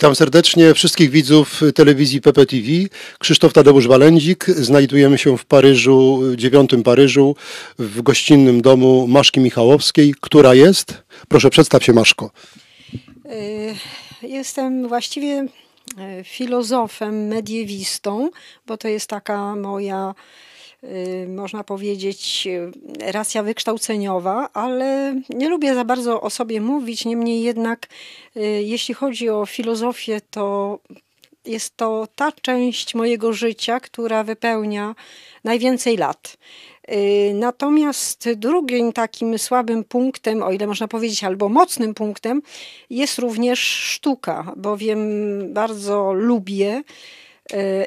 Witam serdecznie wszystkich widzów telewizji PPTV. Krzysztof Tadeusz Walędzik. Znajdujemy się w Paryżu, dziewiątym Paryżu, w gościnnym domu Maszki Michałowskiej, która jest. Proszę, przedstaw się, Maszko. Y, jestem właściwie y, filozofem, mediewistą, bo to jest taka moja Y, można powiedzieć, racja wykształceniowa, ale nie lubię za bardzo o sobie mówić. Niemniej jednak, jeśli chodzi o filozofię, to jest to ta część mojego życia, która wypełnia najwięcej lat. Natomiast drugim takim słabym punktem, o ile można powiedzieć, albo mocnym punktem, jest również sztuka, bowiem bardzo lubię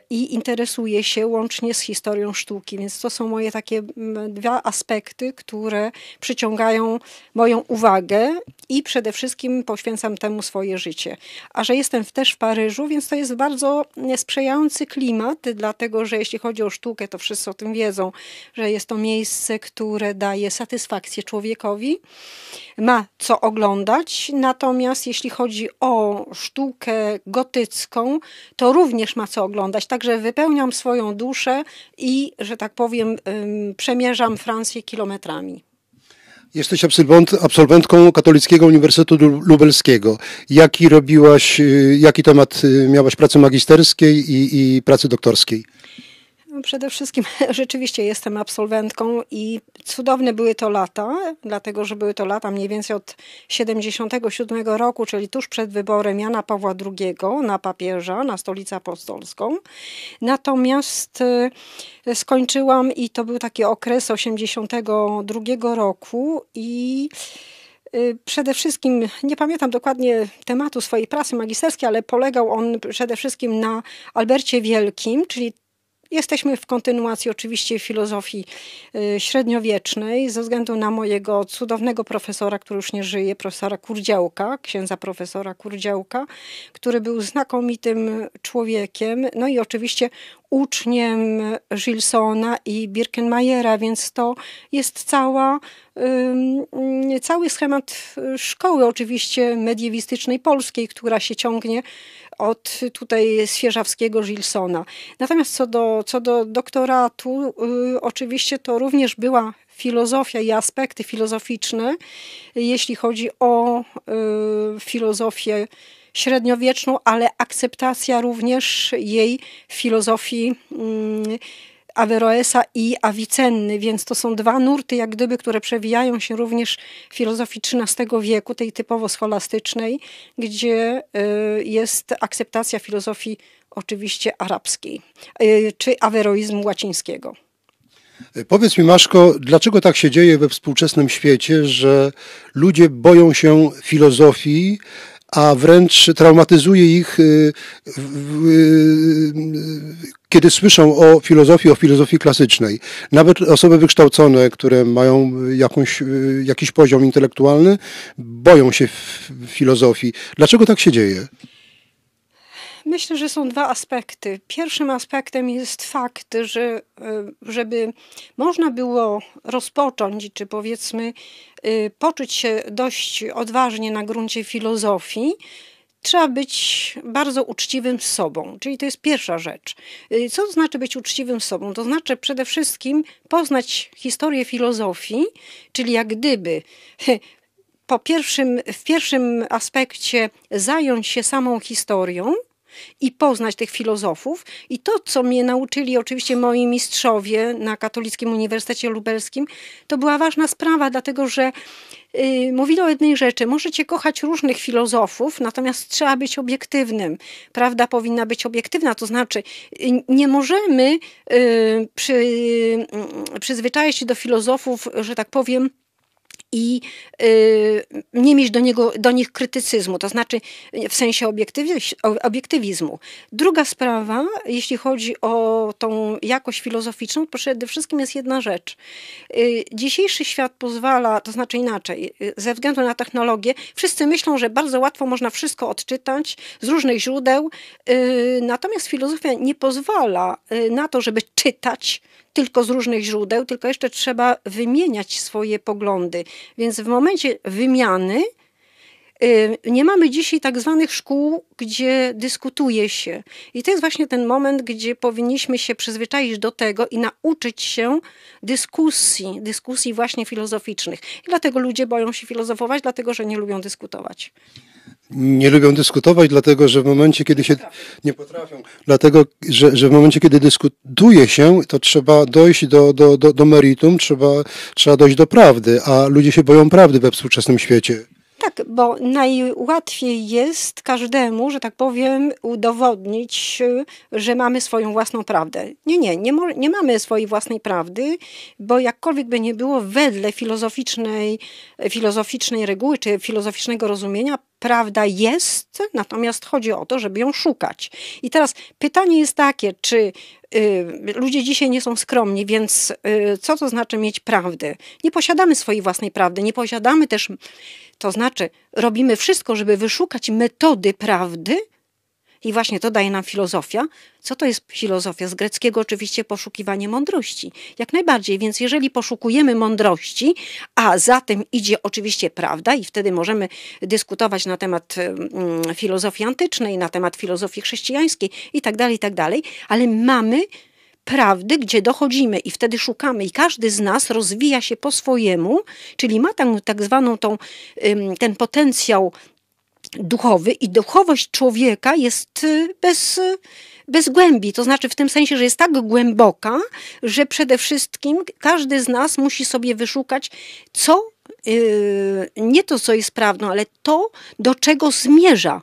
i interesuję się łącznie z historią sztuki. Więc to są moje takie dwa aspekty, które przyciągają moją uwagę i przede wszystkim poświęcam temu swoje życie. A że jestem też w Paryżu, więc to jest bardzo sprzyjający klimat, dlatego że jeśli chodzi o sztukę, to wszyscy o tym wiedzą, że jest to miejsce, które daje satysfakcję człowiekowi, ma co oglądać. Natomiast jeśli chodzi o sztukę gotycką, to również ma co oglądać. Także wypełniam swoją duszę i, że tak powiem, przemierzam Francję kilometrami. Jesteś absolwent, absolwentką Katolickiego Uniwersytetu Lubelskiego. Jaki robiłaś, y, jaki temat y, miałaś pracy magisterskiej i, i pracy doktorskiej? No, przede wszystkim rzeczywiście jestem absolwentką i cudowne były to lata, dlatego że były to lata mniej więcej od 77 roku, czyli tuż przed wyborem Jana Pawła II na papieża, na stolicę apostolską. Natomiast y, skończyłam i to był taki okres 82 roku i y, Przede wszystkim, nie pamiętam dokładnie tematu swojej pracy magisterskiej, ale polegał on przede wszystkim na Albercie Wielkim, czyli Jesteśmy w kontynuacji oczywiście filozofii y, średniowiecznej ze względu na mojego cudownego profesora, który już nie żyje, profesora Kurdziałka, księdza profesora Kurdziałka, który był znakomitym człowiekiem, no i oczywiście uczniem Gilsona i Birkenmajera, więc to jest cała, cały schemat szkoły oczywiście mediewistycznej polskiej, która się ciągnie od tutaj Świeżawskiego Gilsona. Natomiast co do, co do doktoratu, y, oczywiście to również była filozofia i aspekty filozoficzne, jeśli chodzi o y, filozofię średniowieczną, ale akceptacja również jej filozofii y, Averroesa i Avicenny, więc to są dwa nurty, jak gdyby, które przewijają się również w filozofii XIII wieku, tej typowo scholastycznej, gdzie y, jest akceptacja filozofii oczywiście arabskiej, y, czy aweroizmu łacińskiego. Powiedz mi, Maszko, dlaczego tak się dzieje we współczesnym świecie, że ludzie boją się filozofii, a wręcz traumatyzuje ich, y, kiedy słyszą o filozofii, o filozofii klasycznej. Nawet osoby wykształcone, które mają jakąś, y, jakiś poziom intelektualny, boją się filozofii. Dlaczego tak się dzieje? Myślę, że są dwa aspekty. Pierwszym aspektem jest fakt, że y, żeby można było rozpocząć, czy powiedzmy y, poczuć się dość odważnie na gruncie filozofii, trzeba być bardzo uczciwym z sobą. Czyli to jest pierwsza rzecz. Y, co to znaczy być uczciwym z sobą? To znaczy przede wszystkim poznać historię filozofii, czyli jak gdyby po pierwszym, w pierwszym aspekcie zająć się samą historią, i poznać tych filozofów. I to, co mnie nauczyli oczywiście moi mistrzowie na Katolickim Uniwersytecie Lubelskim, to była ważna sprawa, dlatego że yy, mówili o jednej rzeczy. Możecie kochać różnych filozofów, natomiast trzeba być obiektywnym. Prawda powinna być obiektywna, to znaczy yy, nie możemy yy, przy, yy, przyzwyczaić się do filozofów, że tak powiem, i y, nie mieć do, niego, do nich krytycyzmu, to znaczy w sensie obiektywizmu. Druga sprawa, jeśli chodzi o tą jakość filozoficzną, to przede wszystkim jest jedna rzecz. Y, dzisiejszy świat pozwala, to znaczy inaczej, y, ze względu na technologię, wszyscy myślą, że bardzo łatwo można wszystko odczytać z różnych źródeł, natomiast filozofia nie pozwala na to, żeby czytać tylko z różnych źródeł, tylko jeszcze trzeba wymieniać swoje poglądy. Więc w momencie wymiany y, nie mamy dzisiaj tak zwanych szkół, gdzie dyskutuje się. I to jest właśnie ten moment, gdzie powinniśmy się przyzwyczaić do tego i nauczyć się dyskusji, dyskusji właśnie filozoficznych. I dlatego ludzie boją się filozofować, dlatego że nie lubią dyskutować nie lubią dyskutować, dlatego że w momencie, kiedy się nie potrafią, dlatego że, że w momencie, kiedy dyskutuje się, to trzeba dojść do, do, do, do meritum, trzeba, trzeba dojść do prawdy, a ludzie się boją prawdy we współczesnym świecie. Tak, bo najłatwiej jest każdemu, że tak powiem, udowodnić, że mamy swoją własną prawdę. Nie, nie, nie, nie mamy swojej własnej prawdy, bo jakkolwiek by nie było, wedle filozoficznej, filozoficznej reguły czy filozoficznego rozumienia, prawda jest, natomiast chodzi o to, żeby ją szukać. I teraz pytanie jest takie, czy y, ludzie dzisiaj nie są skromni, więc y, co to znaczy mieć prawdę? Nie posiadamy swojej własnej prawdy, nie posiadamy też, to znaczy robimy wszystko, żeby wyszukać metody prawdy, i właśnie to daje nam filozofia. Co to jest filozofia? Z greckiego oczywiście poszukiwanie mądrości. Jak najbardziej. Więc jeżeli poszukujemy mądrości, a za tym idzie oczywiście prawda, i wtedy możemy dyskutować na temat mm, filozofii antycznej, na temat filozofii chrześcijańskiej i tak dalej, i tak ale mamy prawdy, gdzie dochodzimy i wtedy szukamy i każdy z nas rozwija się po swojemu, czyli ma tam tak zwaną tą, ten potencjał duchowy i duchowość człowieka jest y, bez, y, bez głębi. To znaczy w tym sensie, że jest tak głęboka, że przede wszystkim każdy z nas musi sobie wyszukać, co, yy, nie to, co jest prawdą, ale to, do czego zmierza.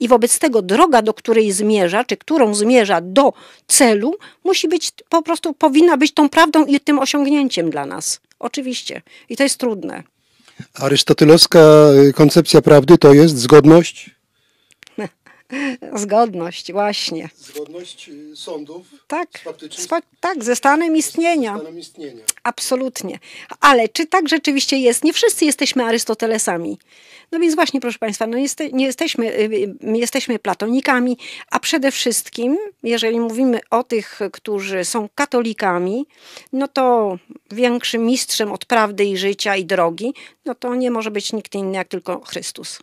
I wobec tego droga, do której zmierza, czy którą zmierza do celu, musi być po prostu, powinna być tą prawdą i tym osiągnięciem dla nas. Oczywiście. I to jest trudne. Arystotylowska y, koncepcja prawdy to jest zgodność? Zgodność, właśnie. Zgodność y, sądów tak, z tak, ze stanem istnienia. Ze stanem istnienia. Absolutnie. Ale czy tak rzeczywiście jest? Nie wszyscy jesteśmy Arystotelesami. No więc właśnie, proszę Państwa, no jeste, nie jesteśmy, y, my jesteśmy platonikami, a przede wszystkim, jeżeli mówimy o tych, którzy są katolikami, no to większym mistrzem od prawdy i życia i drogi, no to nie może być nikt inny jak tylko Chrystus.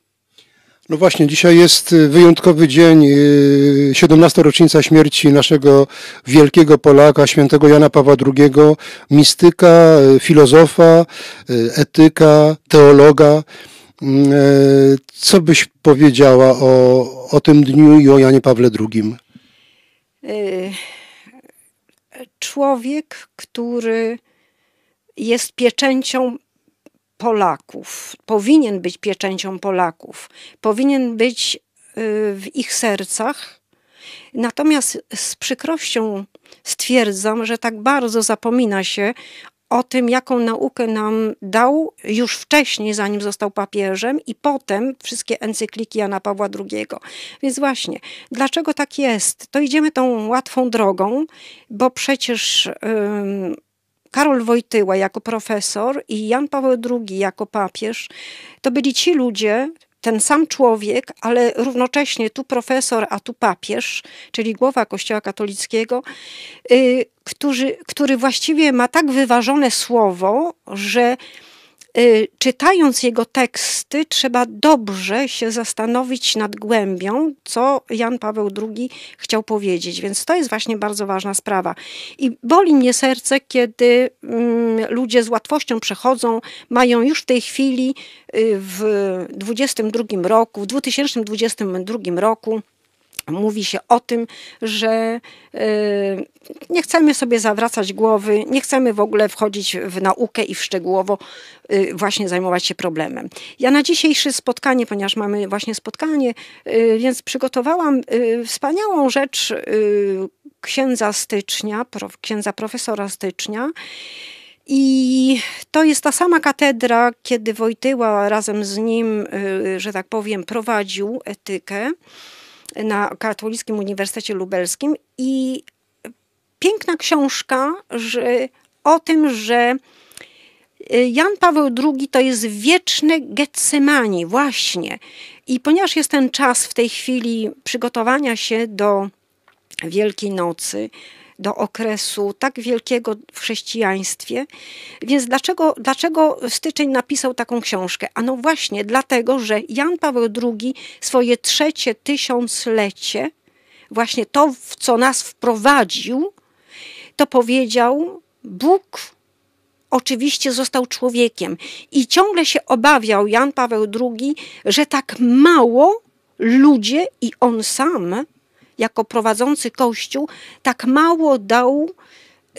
No właśnie, dzisiaj jest y, wyjątkowy dzień, 17. Y, rocznica śmierci naszego wielkiego Polaka, świętego Jana Pawła II, mistyka, filozofa, etyka, teologa. Mm, co byś powiedziała o, o tym dniu i o Janie Pawle II? Człowiek, który jest pieczęcią Polaków, powinien być pieczęcią Polaków, powinien być e, w ich sercach. Natomiast z przykrością stwierdzam, że tak bardzo zapomina się o tym, jaką naukę nam dał już wcześniej, zanim został papieżem, i potem wszystkie encykliki Jana Pawła II. Więc właśnie, dlaczego tak jest? To idziemy tą łatwą drogą, bo przecież. Yy, Karol Wojtyła jako profesor i Jan Paweł II jako papież, to byli ci ludzie, ten sam człowiek, ale równocześnie tu profesor, a tu papież, czyli głowa Kościoła katolickiego, y, który, który właściwie ma tak wyważone słowo, że czytając jego teksty, trzeba dobrze się zastanowić nad głębią, co Jan Paweł II chciał powiedzieć. Więc to jest właśnie bardzo ważna sprawa. I boli mnie serce, kiedy mm, ludzie z łatwością przechodzą, mają już w tej chwili y, w 2022 roku, w 2022 roku mówi się o tym, że e, nie chcemy sobie zawracać głowy, nie chcemy w ogóle wchodzić w naukę i w szczegółowo e, właśnie zajmować się problemem. Ja na dzisiejsze spotkanie, ponieważ mamy właśnie spotkanie, e, więc przygotowałam wspaniałą rzecz księdza Stycznia, księdza profesora Stycznia, I to jest ta sama katedra, kiedy Wojtyła razem z nim, y, że tak powiem, prowadził etykę na Katolickim Uniwersytecie Lubelskim i piękna książka że, o tym, że y, Jan Paweł II to jest wieczne Getsemani, właśnie. I ponieważ jest ten czas w tej chwili przygotowania się do Wielkiej Nocy, do okresu tak wielkiego w chrześcijaństwie. Więc dlaczego, dlaczego Styczeń napisał taką książkę? Ano właśnie dlatego, że Jan Paweł II swoje trzecie tysiąclecie, właśnie to, w co nas wprowadził, to powiedział Bóg oczywiście został człowiekiem i ciągle się obawiał Jan Paweł II, że tak mało ludzie i on sam jako prowadzący Kościół tak mało dał,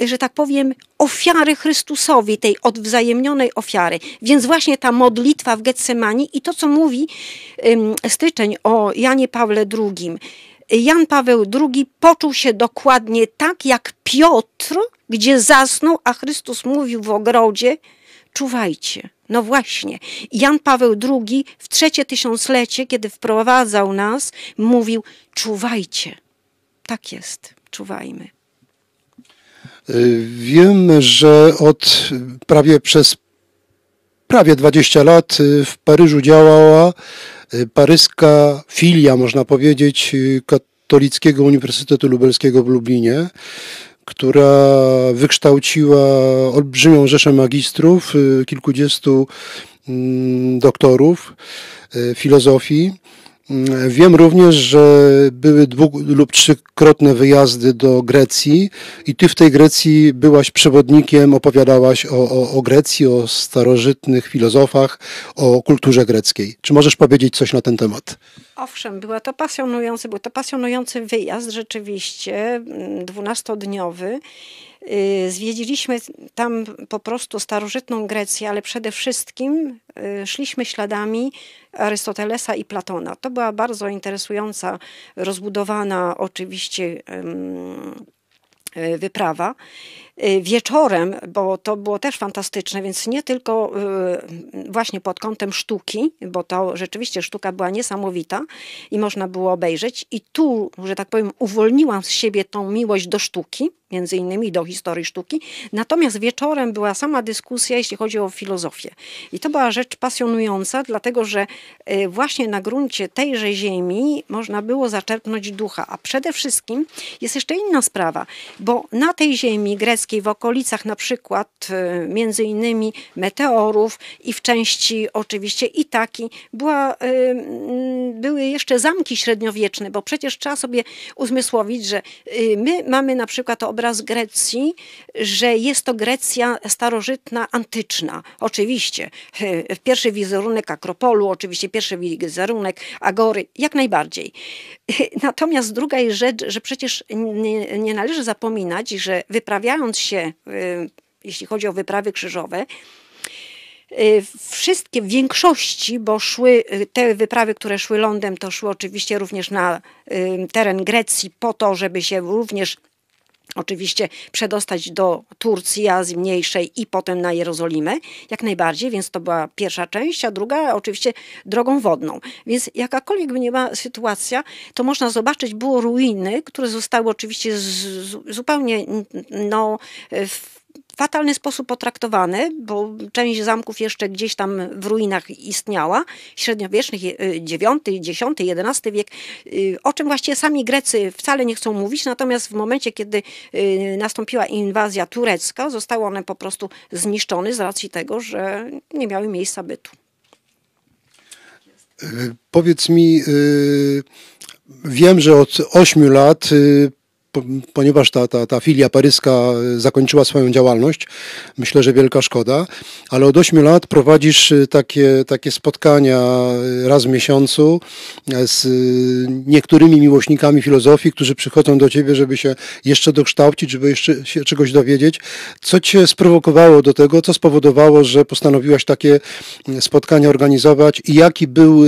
że tak powiem, ofiary Chrystusowi, tej odwzajemnionej ofiary. Więc właśnie ta modlitwa w Getsemani i to, co mówi styczeń o Janie Pawle II. Jan Paweł II poczuł się dokładnie tak jak Piotr, gdzie zasnął, a Chrystus mówił w ogrodzie: czuwajcie. No właśnie. Jan Paweł II w trzecie tysiąclecie, kiedy wprowadzał nas, mówił: czuwajcie. Tak jest, czuwajmy. Y, wiem, że od prawie przez prawie 20 lat y, w Paryżu działała y, paryska filia, można powiedzieć, Katolickiego Uniwersytetu Lubelskiego w Lublinie która wykształciła olbrzymią rzeszę magistrów, y, kilkudziestu mm, doktorów y, filozofii. Wiem również, że były dwu lub trzykrotne wyjazdy do Grecji i ty w tej Grecji byłaś przewodnikiem, opowiadałaś o, o, o, Grecji, o starożytnych filozofach, o kulturze greckiej. Czy możesz powiedzieć coś na ten temat? Owszem, była to pasjonujący, był to pasjonujący wyjazd rzeczywiście, mm, dwunastodniowy. Y, zwiedziliśmy tam po prostu starożytną Grecję, ale przede wszystkim y, szliśmy śladami Arystotelesa i Platona. To była bardzo interesująca, rozbudowana oczywiście y, wyprawa. Y, wieczorem, bo to było też fantastyczne, więc nie tylko y, właśnie pod kątem sztuki, bo to rzeczywiście sztuka była niesamowita i można było obejrzeć. I tu, że tak powiem, uwolniłam z siebie tą miłość do sztuki, między innymi do historii sztuki. Natomiast wieczorem była sama dyskusja, jeśli chodzi o filozofię. I to była rzecz pasjonująca, dlatego że y, właśnie na gruncie tejże ziemi można było zaczerpnąć ducha. A przede wszystkim jest jeszcze inna sprawa, bo na tej ziemi greckiej, w okolicach na przykład y, między innymi meteorów i w części oczywiście Itaki, była, y, mm, były jeszcze zamki średniowieczne, bo przecież trzeba sobie uzmysłowić, że my mamy na przykład obraz Grecji, że jest to Grecja starożytna, antyczna. Oczywiście. Pierwszy wizerunek Akropolu, oczywiście pierwszy wizerunek Agory, jak najbardziej. Natomiast druga jest rzecz, że przecież nie, nie należy zapominać, że wyprawiając się, y, jeśli chodzi o wyprawy krzyżowe, y, wszystkie, w większości, bo szły y, te wyprawy, które szły lądem, to szły oczywiście również na teren Grecji po to, żeby się również oczywiście przedostać do Turcji, Azji Mniejszej i potem na Jerozolimę, jak najbardziej, więc to była pierwsza część, a druga oczywiście drogą wodną. Więc jakakolwiek by nie była sytuacja, to można zobaczyć, było ruiny, które zostały oczywiście z, zupełnie no, w fatalny sposób potraktowane, bo część zamków jeszcze gdzieś tam w ruinach istniała, średniowiecznych, IX, X, XI wiek, y, o czym właściwie sami Grecy wcale nie chcą mówić, natomiast w momencie, kiedy y, nastąpiła inwazja turecka, zostały one po prostu zniszczone z racji tego, że nie miały miejsca bytu. Y, powiedz mi, wiem, że od ośmiu lat ponieważ ta, ta, ta filia paryska zakończyła swoją działalność, myślę, że wielka szkoda, ale od 8 lat prowadzisz e, takie, takie spotkania e, raz w miesiącu z niektórymi miłośnikami filozofii, którzy przychodzą do ciebie, żeby się jeszcze dokształcić, żeby jeszcze się czegoś dowiedzieć. Co cię sprowokowało do tego, co spowodowało, że postanowiłaś takie spotkania organizować i jaki był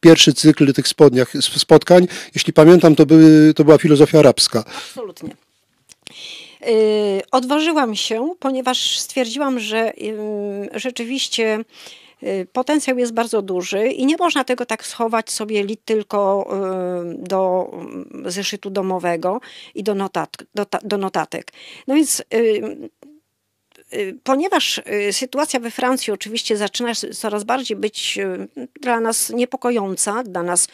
pierwszy cykl tych spotkań? Jeśli pamiętam, to, były, to była filozofia arabska. Absolutnie. Odważyłam się, ponieważ stwierdziłam, że rzeczywiście potencjał jest bardzo duży i nie można tego tak schować sobie tylko do zeszytu domowego i do, notat, do, do notatek. No więc ponieważ sytuacja we Francji oczywiście zaczyna coraz bardziej być dla nas niepokojąca, dla nas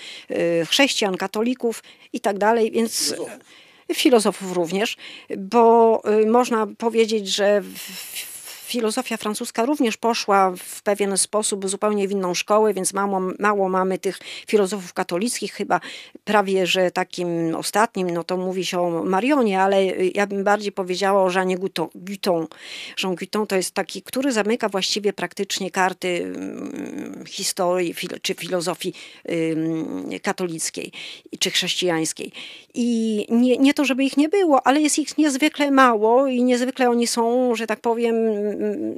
chrześcijan, katolików i tak dalej, więc filozofów również, bo można powiedzieć, że w filozofia francuska również poszła w pewien sposób zupełnie w inną szkołę, więc mało, mało mamy tych filozofów katolickich, chyba prawie, że takim ostatnim, no to mówi się o Marionie, ale ja bym bardziej powiedziała o Jeanie Guton. Jean Guton to jest taki, który zamyka właściwie praktycznie karty mm, historii czy filozofii katolickiej czy chrześcijańskiej. I nie, nie to, żeby ich nie było, ale jest ich niezwykle mało i niezwykle oni są, że tak powiem,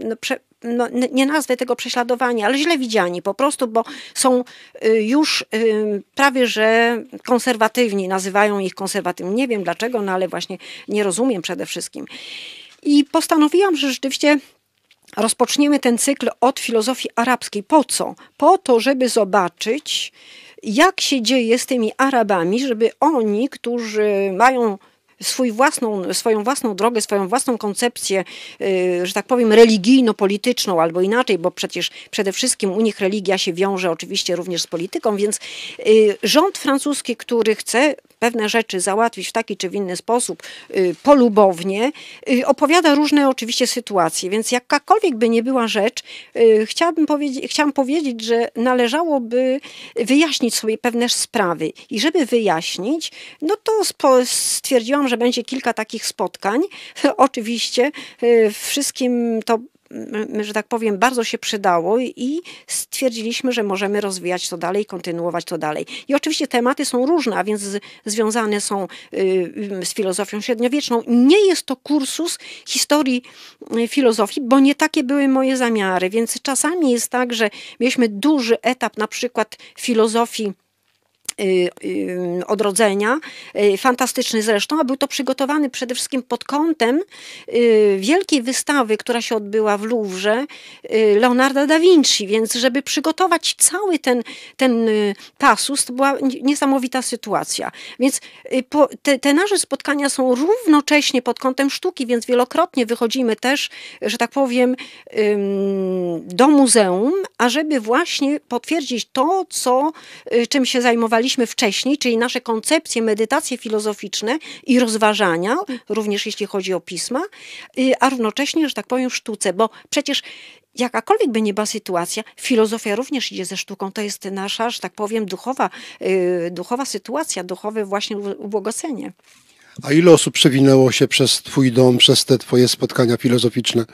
no, prze, no, nie nazwę tego prześladowania, ale źle widziani po prostu, bo są y, już y, prawie że konserwatywni, nazywają ich konserwatywni. Nie wiem dlaczego, no ale właśnie nie rozumiem przede wszystkim. I postanowiłam, że rzeczywiście rozpoczniemy ten cykl od filozofii arabskiej. Po co? Po to, żeby zobaczyć, jak się dzieje z tymi Arabami, żeby oni, którzy mają swój własną, swoją własną drogę, swoją własną koncepcję, y, że tak powiem, religijno-polityczną, albo inaczej, bo przecież przede wszystkim u nich religia się wiąże oczywiście również z polityką, więc y, rząd francuski, który chce pewne rzeczy załatwić w taki czy w inny sposób y, polubownie, opowiada różne oczywiście sytuacje, więc jakakolwiek by nie była rzecz, chciałabym powiedzieć, chciałam powiedzieć, że należałoby wyjaśnić sobie pewne sprawy i żeby wyjaśnić, no to stwierdziłam, że będzie kilka takich spotkań. Oczywiście y, wszystkim to że tak powiem, bardzo się przydało i stwierdziliśmy, że możemy rozwijać to dalej, kontynuować to dalej. I oczywiście tematy są różne, a więc związane są y, z filozofią średniowieczną. Nie jest to kursus historii y, filozofii, bo nie takie były moje zamiary, więc czasami jest tak, że mieliśmy duży etap na przykład filozofii odrodzenia, y, fantastyczny zresztą, a był to przygotowany przede wszystkim pod kątem wielkiej wystawy, która się odbyła w Louvre Leonarda da Vinci, więc żeby przygotować cały ten, ten pasus, to była niesamowita sytuacja. Więc te, te nasze spotkania są równocześnie pod kątem sztuki, więc wielokrotnie wychodzimy też, że tak powiem, do muzeum, ażeby właśnie potwierdzić to, co, czym się zajmowaliśmy wcześniej, czyli nasze koncepcje, medytacje filozoficzne i rozważania, również jeśli chodzi o pisma, y, a równocześnie, że tak powiem, sztuce, bo przecież jakakolwiek by nie była sytuacja, filozofia również idzie ze sztuką. To jest nasza, że tak powiem, duchowa, y, duchowa sytuacja, duchowe właśnie ubłogosenie. A ile osób przewinęło się przez Twój dom, przez te Twoje spotkania filozoficzne?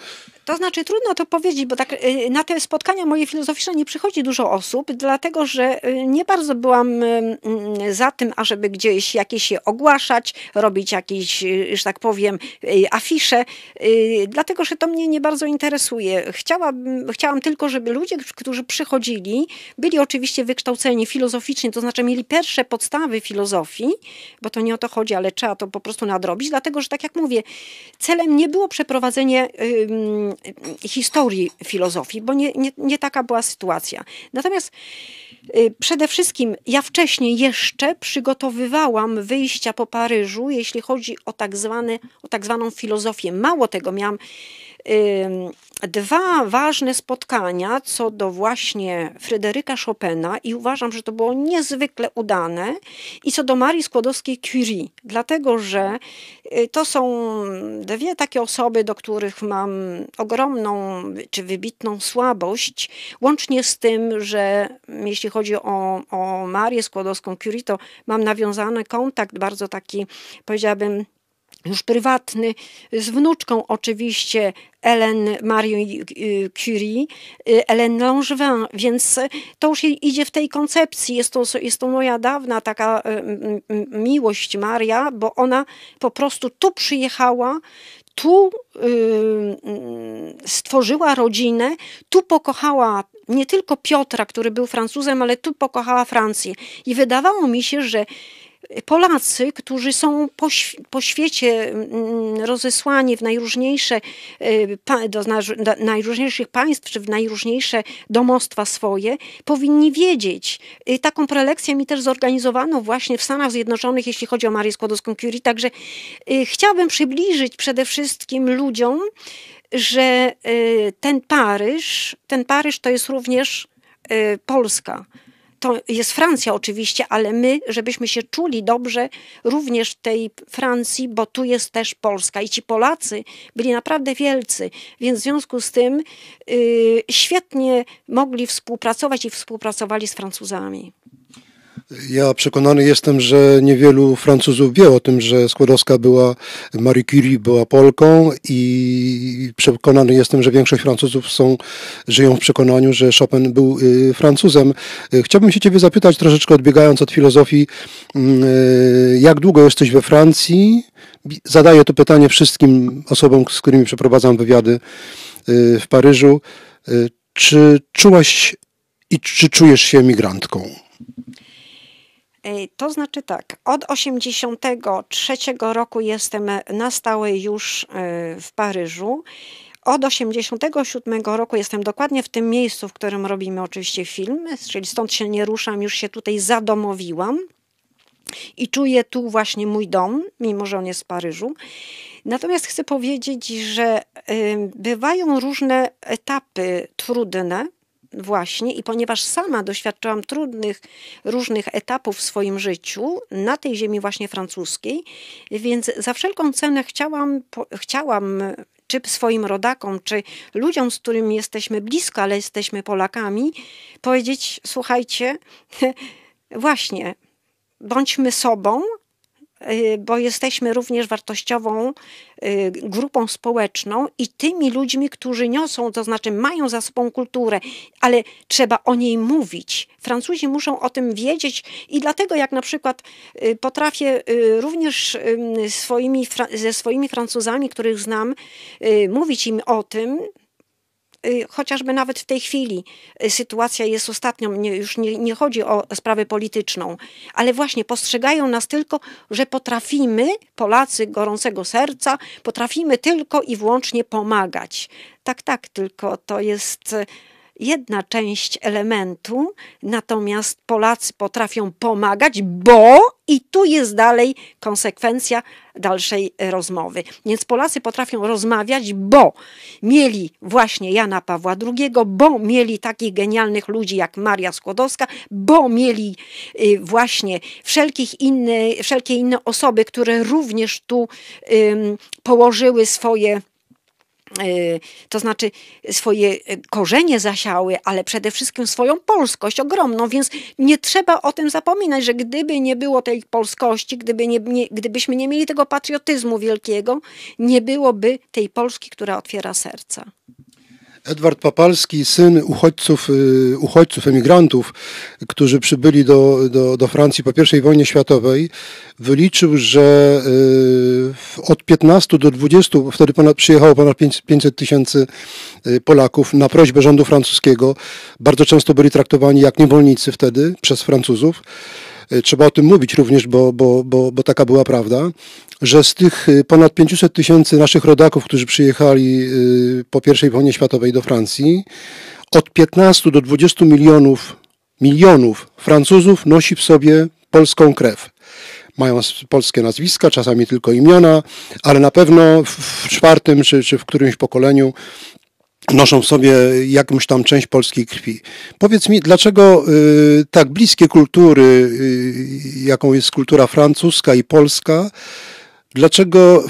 To znaczy trudno to powiedzieć, bo tak y, na te spotkania moje filozoficzne nie przychodzi dużo osób, dlatego że y, nie bardzo byłam y, mm, za tym, ażeby gdzieś jakieś się ogłaszać, robić jakieś, że tak powiem, afisze, dlatego że to mnie nie bardzo interesuje. Chciałam, chciałam tylko, żeby ludzie, którzy przychodzili, byli oczywiście wykształceni filozoficznie, to znaczy mieli pierwsze podstawy filozofii, bo to nie o to chodzi, ale trzeba to po prostu nadrobić, dlatego że tak jak mówię, celem nie było przeprowadzenie historii filozofii, bo nie, nie, nie taka była sytuacja. Natomiast y, przede wszystkim ja wcześniej jeszcze przygotowywałam wyjścia po Paryżu, jeśli chodzi o tak, zwane, o tak zwaną filozofię. Mało tego, miałam dwa ważne spotkania co do właśnie Fryderyka Chopina i uważam, że to było niezwykle udane i co do Marii Skłodowskiej-Curie, dlatego że y, to są dwie takie osoby, do których mam ogromną czy wybitną słabość, łącznie z tym, że jeśli chodzi o, o Marię Skłodowską-Curie, to mam nawiązany kontakt bardzo taki, powiedziałabym, już prywatny, z wnuczką oczywiście Ellen Marie Curie, Ellen Langevin, więc to już idzie w tej koncepcji. Jest to, jest to moja dawna taka miłość Maria, bo ona po prostu tu przyjechała, tu stworzyła rodzinę, tu pokochała nie tylko Piotra, który był Francuzem, ale tu pokochała Francję. I wydawało mi się, że Polacy, którzy są po, po świecie mm, rozesłani w najróżniejsze, y, do najróżniejszych państw, czy w najróżniejsze domostwa swoje, powinni wiedzieć. Y, taką prelekcję mi też zorganizowano właśnie w Stanach Zjednoczonych, jeśli chodzi o Marię Skłodowską-Curie. Także y, chciałabym przybliżyć przede wszystkim ludziom, że ten Paryż, ten Paryż to jest również Polska to jest Francja oczywiście, ale my, żebyśmy się czuli dobrze również w tej Francji, bo tu jest też Polska i ci Polacy byli naprawdę wielcy, więc w związku z tym yy, świetnie mogli współpracować i współpracowali z Francuzami. Ja przekonany jestem, że niewielu Francuzów wie o tym, że Skłodowska była, Marie Curie była Polką i przekonany jestem, że większość Francuzów są, żyją w przekonaniu, że Chopin był y, Francuzem. Y, chciałbym się Ciebie zapytać, troszeczkę odbiegając od filozofii, mm, y, jak długo jesteś we Francji? Zadaję to pytanie wszystkim osobom, z którymi przeprowadzam wywiady w Paryżu. Czy czułaś i czy czujesz się emigrantką? To znaczy tak, od 83 roku jestem na stałe już e, w Paryżu. Od 87 roku jestem dokładnie w tym miejscu, w którym robimy oczywiście film, czyli stąd się nie ruszam, już się tutaj zadomowiłam i czuję tu właśnie mój dom, mimo że on jest w Paryżu. Natomiast chcę powiedzieć, że e, bywają różne etapy trudne, właśnie i ponieważ sama doświadczyłam trudnych różnych etapów w swoim życiu na tej ziemi właśnie francuskiej, więc za wszelką cenę chciałam, chciałam czy swoim rodakom, czy ludziom, z którymi jesteśmy blisko, ale jesteśmy Polakami, powiedzieć: słuchajcie, właśnie, bądźmy sobą, bo jesteśmy również wartościową y, grupą społeczną i tymi ludźmi, którzy niosą, to znaczy mają za sobą kulturę, ale trzeba o niej mówić. Francuzi muszą o tym wiedzieć i dlatego jak na przykład y, potrafię również swoimi, ze swoimi Francuzami, których znam, mówić im o tym, Y, chociażby nawet w tej chwili y, sytuacja jest ostatnią, nie, już nie, nie chodzi o sprawę polityczną, ale właśnie postrzegają nas tylko, że potrafimy, Polacy gorącego serca, potrafimy tylko i wyłącznie pomagać. Tak, tak, tylko to jest jedna część elementu, natomiast Polacy potrafią pomagać, bo i tu jest dalej konsekwencja dalszej rozmowy. Więc Polacy potrafią rozmawiać, bo mieli właśnie Jana Pawła II, bo mieli takich genialnych ludzi jak Maria Skłodowska, bo mieli y, właśnie wszelkich inne, wszelkie inne osoby, które również tu położyły swoje to znaczy swoje korzenie zasiały, ale przede wszystkim swoją polskość ogromną, więc nie trzeba o tym zapominać, że gdyby nie było tej polskości, gdyby nie, nie, gdybyśmy nie mieli tego patriotyzmu wielkiego, nie byłoby tej Polski, która otwiera serca. Edward Papalski, syn uchodźców, y, uchodźców emigrantów, którzy przybyli do, do, do Francji po I wojnie światowej, wyliczył, że y, od 15 do 20, wtedy ponad, przyjechało ponad 500 tysięcy y, Polaków na prośbę rządu francuskiego. Bardzo często byli traktowani jak niewolnicy wtedy przez Francuzów. Trzeba o tym mówić również, bo, bo, bo, bo taka była prawda że z tych y, ponad 500 tysięcy naszych rodaków, którzy przyjechali y, po I wojnie światowej do Francji, od 15 do 20 milionów, milionów Francuzów nosi w sobie polską krew. Mają polskie nazwiska, czasami tylko imiona, ale na pewno w czwartym czy, czy w którymś pokoleniu noszą w sobie jakąś tam część polskiej krwi. Powiedz mi, dlaczego y, tak bliskie kultury, y, jaką jest kultura francuska i polska, dlaczego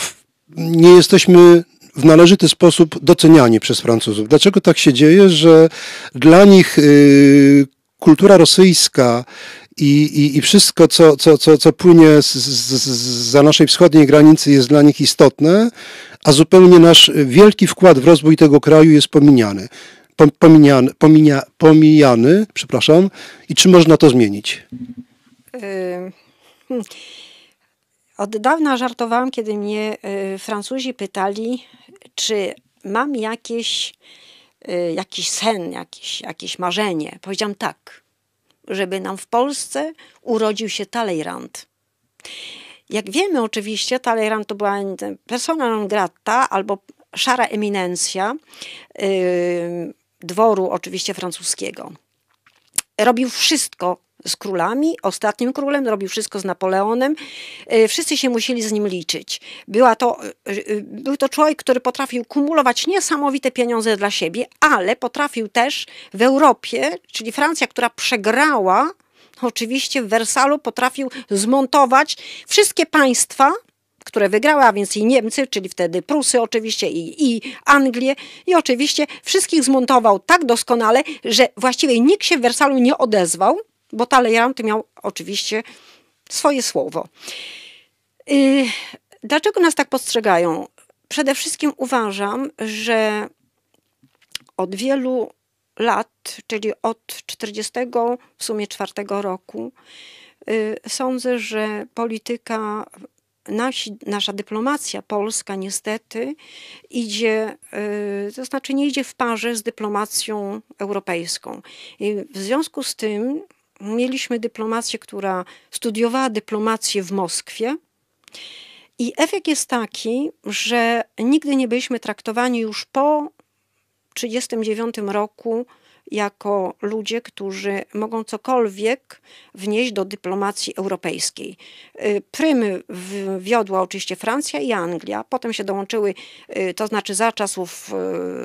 nie jesteśmy w należyty sposób doceniani przez Francuzów. Dlaczego tak się dzieje, że dla nich y, kultura rosyjska i, i, i wszystko, co, co, co, co płynie z, z, za naszej wschodniej granicy jest dla nich istotne, a zupełnie nasz wielki wkład w rozwój tego kraju jest pominiany. Pominiany, pominia, pomijany, przepraszam, i czy można to zmienić? Yy, hmm. Od dawna żartowałam, kiedy mnie y, Francuzi pytali, czy mam jakieś, y, jakiś sen, jakieś, jakieś marzenie. Powiedziałam tak, żeby nam w Polsce urodził się Talleyrand. Jak wiemy oczywiście, Talleyrand to była persona non grata albo szara eminencja yy, dworu oczywiście francuskiego. Robił wszystko z królami, ostatnim królem, robił wszystko z Napoleonem. Yy, wszyscy się musieli z nim liczyć. Była to, yy, był to człowiek, który potrafił kumulować niesamowite pieniądze dla siebie, ale potrafił też w Europie, czyli Francja, która przegrała, oczywiście w Wersalu potrafił zmontować wszystkie państwa, które wygrała, a więc i Niemcy, czyli wtedy Prusy oczywiście i, i Anglię i oczywiście wszystkich zmontował tak doskonale, że właściwie nikt się w Wersalu nie odezwał, bo Talleyrand miał oczywiście swoje słowo. Yy, dlaczego nas tak postrzegają? Przede wszystkim uważam, że od wielu lat, czyli od 40 w sumie czwartego roku, yy, sądzę, że polityka nasi, nasza dyplomacja polska niestety idzie, y, to znaczy nie idzie w parze z dyplomacją europejską. I w związku z tym mieliśmy dyplomację, która studiowała dyplomację w Moskwie. I efekt jest taki, że nigdy nie byliśmy traktowani już po 1939 roku jako ludzie, którzy mogą cokolwiek wnieść do dyplomacji europejskiej. Y, prymy wiodła oczywiście Francja i Anglia, potem się dołączyły, y, to znaczy za czasów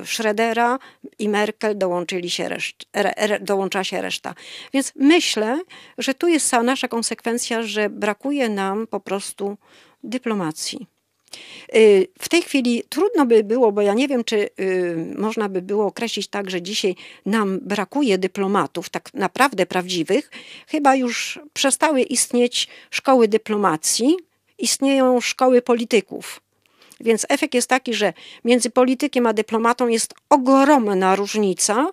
y, Schrödera i Merkel dołączyli się reszt, dołącza się reszta. Więc myślę, że tu jest nasza konsekwencja, że brakuje nam po prostu dyplomacji. Y, w tej chwili trudno by było, bo ja nie wiem, czy y, można by było określić tak, że dzisiaj nam brakuje dyplomatów, tak naprawdę prawdziwych. Chyba już przestały istnieć szkoły dyplomacji, istnieją szkoły polityków. Więc efekt jest taki, że między politykiem a dyplomatą jest ogromna różnica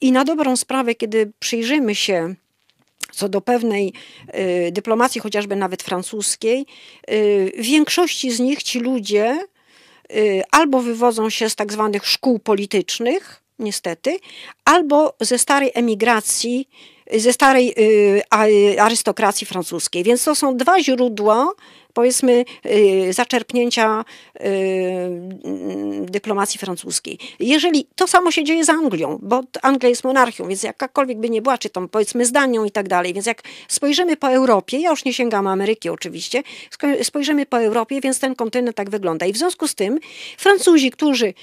i na dobrą sprawę, kiedy przyjrzymy się co do pewnej y, dyplomacji, chociażby nawet francuskiej, y, w większości z nich ci ludzie y, albo wywodzą się z tak zwanych szkół politycznych, niestety, albo ze starej emigracji, ze starej arystokracji francuskiej. Więc to są dwa źródła powiedzmy, y, zaczerpnięcia y, dyplomacji francuskiej. Jeżeli to samo się dzieje z Anglią, bo Anglia jest monarchią, więc jakakolwiek by nie była, czy tam powiedzmy z Danią i tak dalej, więc jak spojrzymy po Europie, ja już nie sięgam Ameryki oczywiście, spojrzymy po Europie, więc ten kontynent tak wygląda. I w związku z tym Francuzi, którzy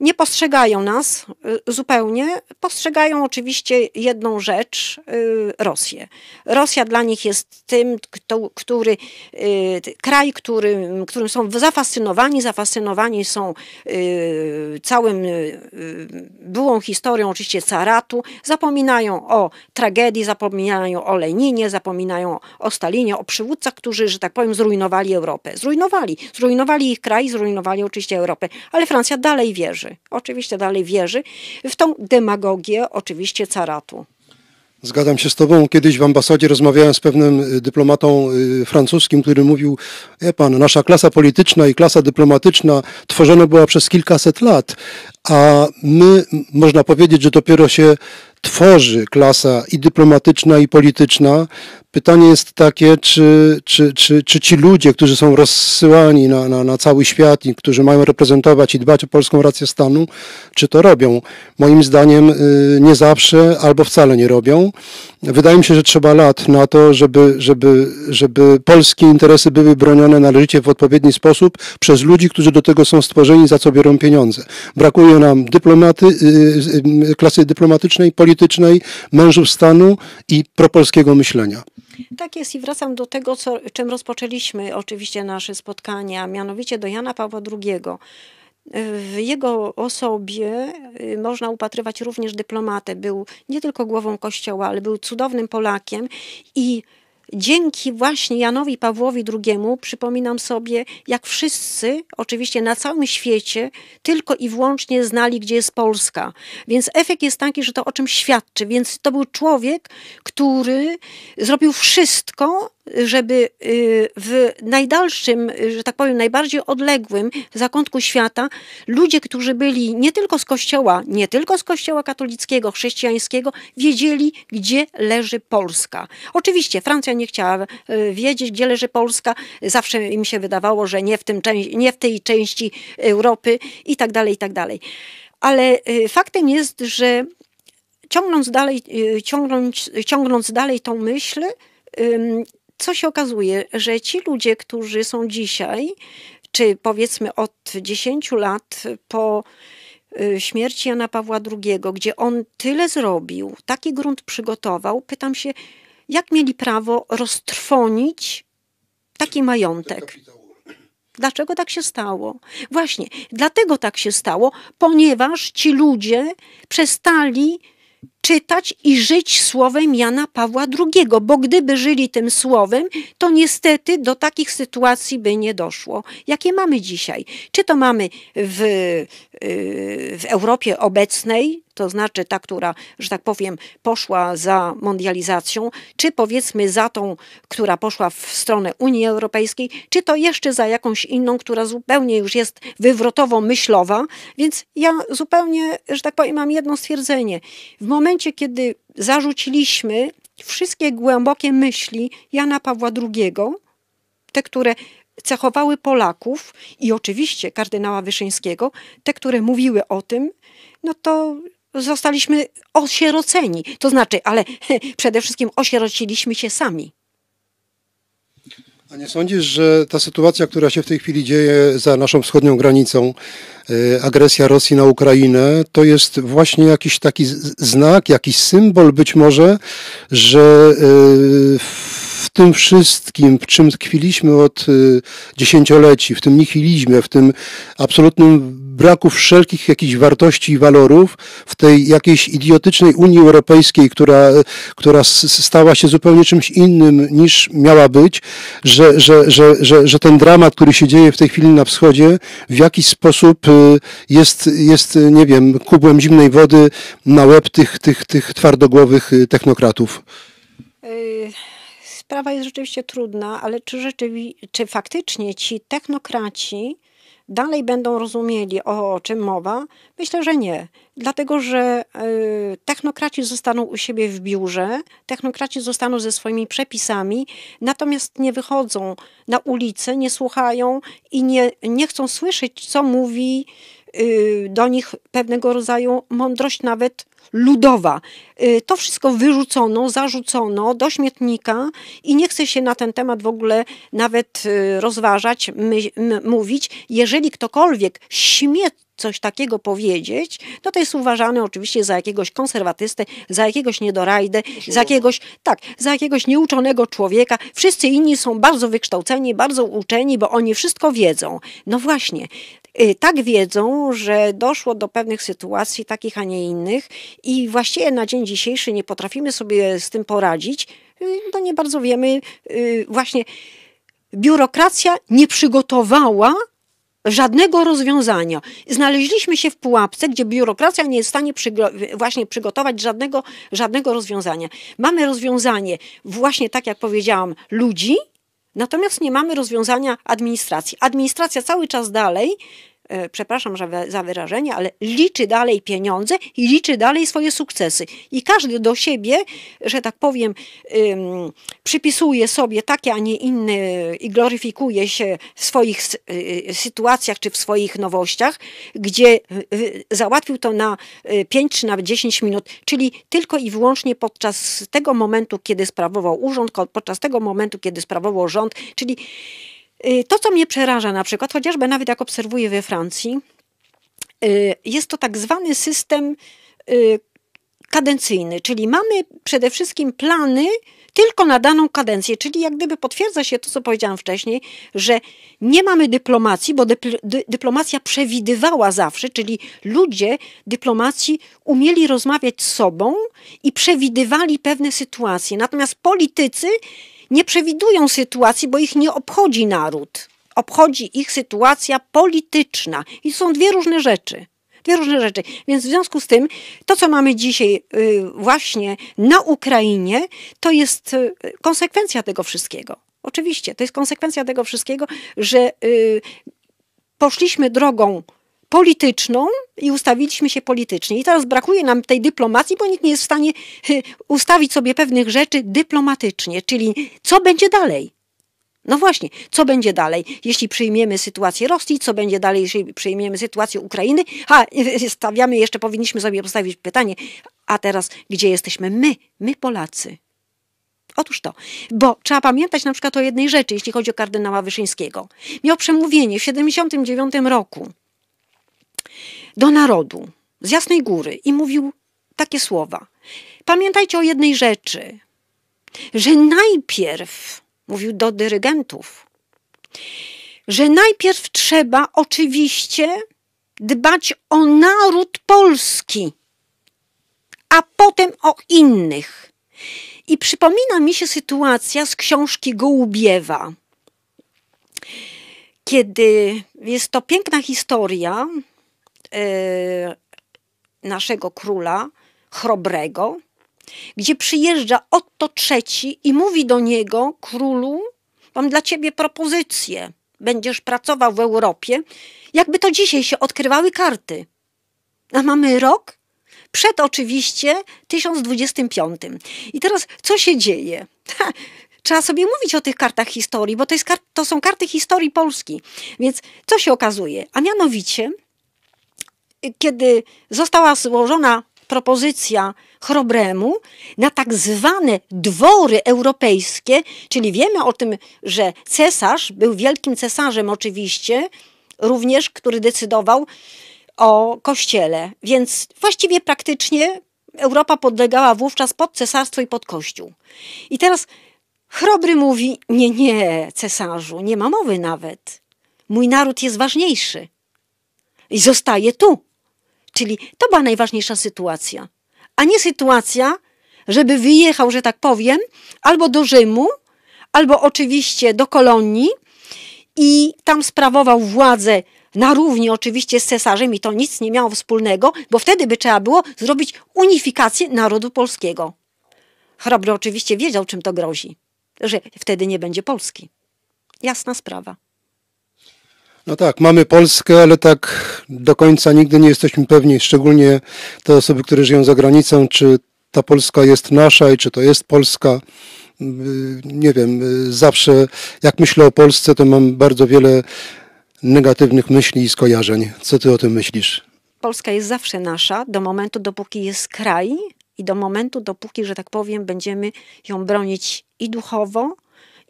nie nas y, zupełnie. Postrzegają oczywiście jedną rzecz y, Rosję. Rosja dla nich jest tym, kto, który, y, kraj, który, którym są zafascynowani, zafascynowani są całym byłą historią oczywiście caratu, zapominają o tragedii, zapominają o Leninie, zapominają o Stalinie, o przywódcach, którzy, że tak powiem, zrujnowali Europę. Zrujnowali. Zrujnowali ich kraj, zrujnowali oczywiście Europę, ale Francja dalej wierzy oczywiście dalej wierzy w tą demagogię oczywiście caratu. Zgadzam się z Tobą. Kiedyś w ambasadzie rozmawiałem z pewnym y, dyplomatą y, francuskim, który mówił, wie Pan, nasza klasa polityczna i klasa dyplomatyczna tworzona była przez kilkaset lat, a my, można powiedzieć, że dopiero się tworzy klasa i dyplomatyczna, i polityczna. Pytanie jest takie, czy, czy, czy, czy ci ludzie, którzy są rozsyłani na, na, na cały świat i którzy mają reprezentować i dbać o polską rację stanu, czy to robią? Moim zdaniem y, nie zawsze albo wcale nie robią. Wydaje mi się, że trzeba lat na to, żeby, żeby, żeby polskie interesy były bronione należycie w odpowiedni sposób przez ludzi, którzy do tego są stworzeni, za co biorą pieniądze. Brakuje nam dyplomaty, y, y, klasy dyplomatycznej, politycznej, mężów stanu i propolskiego myślenia. Tak jest i wracam do tego, co, czym rozpoczęliśmy oczywiście nasze spotkania, mianowicie do Jana Pawła II. W jego osobie y, można upatrywać również dyplomatę. Był nie tylko głową kościoła, ale był cudownym Polakiem i dzięki właśnie Janowi Pawłowi II przypominam sobie, jak wszyscy, oczywiście na całym świecie, tylko i wyłącznie znali, gdzie jest Polska. Więc efekt jest taki, że to o czym świadczy. Więc to był człowiek, który zrobił wszystko, żeby y, w najdalszym, że tak powiem, najbardziej odległym zakątku świata ludzie, którzy byli nie tylko z kościoła, nie tylko z kościoła katolickiego, chrześcijańskiego, wiedzieli, gdzie leży Polska. Oczywiście Francja nie chciała y, wiedzieć, gdzie leży Polska. Zawsze im się wydawało, że nie w, tym, nie w tej części Europy i tak dalej, i tak dalej. Ale y, faktem jest, że ciągnąc dalej, ciągnąć, ciągnąc dalej tą myśl, co się okazuje, że ci ludzie, którzy są dzisiaj, czy powiedzmy od 10 lat po y, śmierci Jana Pawła II, gdzie on tyle zrobił, taki grunt przygotował, pytam się, jak mieli prawo roztrwonić taki majątek? Dlaczego tak się stało? Właśnie, dlatego tak się stało, ponieważ ci ludzie przestali czytać i żyć słowem Jana Pawła II, bo gdyby żyli tym słowem, to niestety do takich sytuacji by nie doszło. Jakie mamy dzisiaj? Czy to mamy w, y, w Europie obecnej, to znaczy ta, która, że tak powiem, poszła za mondializacją, czy powiedzmy za tą, która poszła w stronę Unii Europejskiej, czy to jeszcze za jakąś inną, która zupełnie już jest wywrotowo myślowa. Więc ja zupełnie, że tak powiem, mam jedno stwierdzenie. W momencie, kiedy zarzuciliśmy wszystkie głębokie myśli Jana Pawła II, te, które cechowały Polaków i oczywiście kardynała Wyszyńskiego, te, które mówiły o tym, no to zostaliśmy osieroceni. To znaczy, ale przede wszystkim osierociliśmy się sami. A nie sądzisz, że ta sytuacja, która się w tej chwili dzieje za naszą wschodnią granicą, e, agresja Rosji na Ukrainę, to jest właśnie jakiś taki znak, jakiś symbol być może, że e, w tym wszystkim, w czym tkwiliśmy od y, dziesięcioleci, w tym nihilizmie, w tym absolutnym braku wszelkich jakichś wartości i walorów, w tej jakiejś idiotycznej Unii Europejskiej, która, która stała się zupełnie czymś innym niż miała być, że, że, że, że, że ten dramat, który się dzieje w tej chwili na wschodzie, w jakiś sposób y, jest, jest nie wiem, kubłem zimnej wody na łeb tych, tych, tych twardogłowych y, technokratów. Y Sprawa jest rzeczywiście trudna, ale czy, rzeczywi- czy faktycznie ci technokraci dalej będą rozumieli, o czym mowa? Myślę, że nie. Dlatego, że y, technokraci zostaną u siebie w biurze, technokraci zostaną ze swoimi przepisami, natomiast nie wychodzą na ulicę, nie słuchają i nie, nie chcą słyszeć, co mówi do nich pewnego rodzaju mądrość, nawet ludowa. Y, to wszystko wyrzucono, zarzucono do śmietnika i nie chce się na ten temat w ogóle nawet y, rozważać, mówić. Jeżeli ktokolwiek śmie coś takiego powiedzieć, no to jest uważany oczywiście za jakiegoś konserwatystę, za jakiegoś niedorajdę, za jakiegoś, tak, za jakiegoś nieuczonego człowieka. Wszyscy inni są bardzo wykształceni, bardzo uczeni, bo oni wszystko wiedzą. No właśnie, Y, tak wiedzą, że doszło do pewnych sytuacji takich, a nie innych i właściwie na dzień dzisiejszy nie potrafimy sobie z tym poradzić, y, no nie bardzo wiemy, y, właśnie biurokracja nie przygotowała żadnego rozwiązania. Znaleźliśmy się w pułapce, gdzie biurokracja nie jest w stanie przygo- właśnie przygotować żadnego, żadnego rozwiązania. Mamy rozwiązanie właśnie tak, jak powiedziałam, ludzi, Natomiast nie mamy rozwiązania administracji. Administracja cały czas dalej przepraszam za wyrażenie, ale liczy dalej pieniądze i liczy dalej swoje sukcesy. I każdy do siebie, że tak powiem, przypisuje sobie takie, a nie inne i gloryfikuje się w swoich y, sytuacjach czy w swoich nowościach, gdzie y, załatwił to na 5 czy nawet 10 minut, czyli tylko i wyłącznie podczas tego momentu, kiedy sprawował urząd, podczas tego momentu, kiedy sprawował rząd, czyli Y, to, co mnie przeraża na przykład, chociażby nawet jak obserwuję we Francji, y, jest to tak zwany system y, kadencyjny, czyli mamy przede wszystkim plany tylko na daną kadencję, czyli jak gdyby potwierdza się to, co powiedziałam wcześniej, że nie mamy dyplomacji, bo dypl dyplomacja przewidywała zawsze, czyli ludzie dyplomacji umieli rozmawiać z sobą i przewidywali pewne sytuacje. Natomiast politycy nie przewidują sytuacji, bo ich nie obchodzi naród. Obchodzi ich sytuacja polityczna. I są dwie różne rzeczy. Dwie różne rzeczy. Więc w związku z tym, to co mamy dzisiaj y, właśnie na Ukrainie, to jest y, konsekwencja tego wszystkiego. Oczywiście, to jest konsekwencja tego wszystkiego, że y, poszliśmy drogą polityczną i ustawiliśmy się politycznie. I teraz brakuje nam tej dyplomacji, bo nikt nie jest w stanie ustawić sobie pewnych rzeczy dyplomatycznie, czyli co będzie dalej. No właśnie, co będzie dalej, jeśli przyjmiemy sytuację Rosji, co będzie dalej, jeśli przyjmiemy sytuację Ukrainy? A, stawiamy jeszcze, powinniśmy sobie postawić pytanie, a teraz gdzie jesteśmy my, my Polacy? Otóż to, bo trzeba pamiętać na przykład o jednej rzeczy, jeśli chodzi o kardynała Wyszyńskiego. Miał przemówienie w 79 roku do narodu z Jasnej Góry i mówił takie słowa. Pamiętajcie o jednej rzeczy, że najpierw mówił do dyrygentów, że najpierw trzeba oczywiście dbać o naród polski, a potem o innych. I przypomina mi się sytuacja z książki Gołubiewa, kiedy jest to piękna historia naszego króla chrobrego, gdzie przyjeżdża Otto III i mówi do niego, królu, mam dla ciebie propozycję. Będziesz pracował w Europie, jakby to dzisiaj się odkrywały karty. A mamy rok przed oczywiście 1025. I teraz co się dzieje? Trzeba sobie mówić o tych kartach historii, bo to, jest, to są karty historii Polski. Więc co się okazuje? A mianowicie, kiedy została złożona propozycja Chrobremu na tak zwane dwory europejskie, czyli wiemy o tym, że cesarz był wielkim cesarzem oczywiście, również który decydował o kościele. Więc właściwie praktycznie Europa podlegała wówczas pod cesarstwo i pod kościół. I teraz Chrobry mówi: Nie, nie, cesarzu, nie ma mowy nawet. Mój naród jest ważniejszy i zostaje tu. Czyli to była najważniejsza sytuacja, a nie sytuacja, żeby wyjechał, że tak powiem, albo do Rzymu, albo oczywiście do kolonii i tam sprawował władzę na równi oczywiście z cesarzem i to nic nie miało wspólnego, bo wtedy by trzeba było zrobić unifikację narodu polskiego. Chrobry oczywiście wiedział, czym to grozi, że wtedy nie będzie Polski. Jasna sprawa. No tak, mamy Polskę, ale tak do końca nigdy nie jesteśmy pewni, szczególnie te osoby, które żyją za granicą, czy ta Polska jest nasza i czy to jest Polska. Nie wiem, zawsze jak myślę o Polsce, to mam bardzo wiele negatywnych myśli i skojarzeń. Co ty o tym myślisz? Polska jest zawsze nasza, do momentu, dopóki jest kraj i do momentu, dopóki, że tak powiem, będziemy ją bronić i duchowo,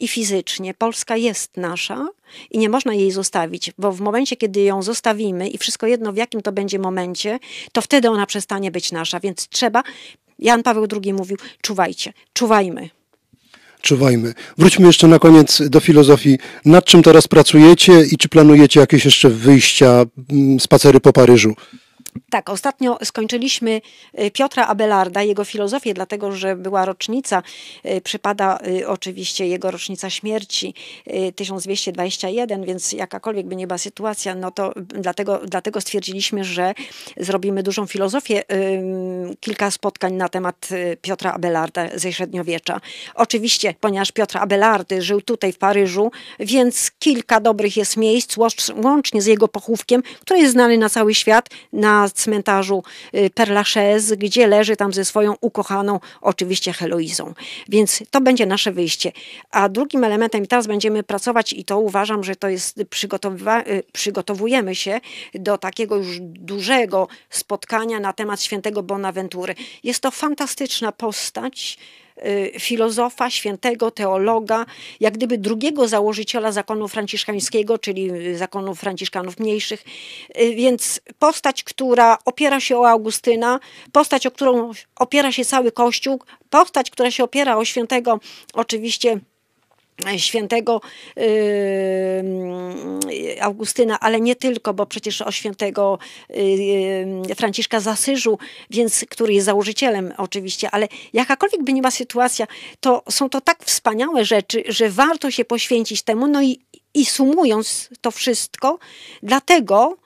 i fizycznie. Polska jest nasza i nie można jej zostawić, bo w momencie, kiedy ją zostawimy i wszystko jedno w jakim to będzie momencie, to wtedy ona przestanie być nasza. Więc trzeba, Jan Paweł II mówił, czuwajcie, czuwajmy. Czuwajmy. Wróćmy jeszcze na koniec do filozofii. Nad czym teraz pracujecie i czy planujecie jakieś jeszcze wyjścia, mm, spacery po Paryżu? Tak, ostatnio skończyliśmy y, Piotra Abelarda, jego filozofię, dlatego że była rocznica, y, przypada y, oczywiście jego rocznica śmierci 1221, więc jakakolwiek by nie była sytuacja, no to dlatego, dlatego stwierdziliśmy, że zrobimy dużą filozofię, kilka spotkań na temat Piotra Abelarda ze średniowiecza. Oczywiście, ponieważ Piotr Abelard żył tutaj w Paryżu, więc kilka dobrych jest miejsc, łącznie z jego pochówkiem, który jest znany na cały świat, na cmentarzu y, Père Lachaise, gdzie leży tam ze swoją ukochaną, oczywiście Heloizą. Więc to będzie nasze wyjście. A drugim elementem, i teraz będziemy pracować, i to uważam, że to jest, y, przygotowujemy się do takiego już dużego spotkania na temat świętego Bonaventury. Jest to fantastyczna postać, filozofa, świętego teologa, jak gdyby drugiego założyciela zakonu franciszkańskiego, czyli zakonu franciszkanów mniejszych. Y, więc postać, która opiera się o Augustyna, postać, o którą opiera się cały Kościół, postać, która się opiera o świętego oczywiście świętego yy, Augustyna, ale nie tylko, bo przecież o świętego yy, Franciszka z Asyżu, więc, który jest założycielem oczywiście, ale jakakolwiek by nie była sytuacja, to są to tak wspaniałe rzeczy, że warto się poświęcić temu, no i, i sumując to wszystko, dlatego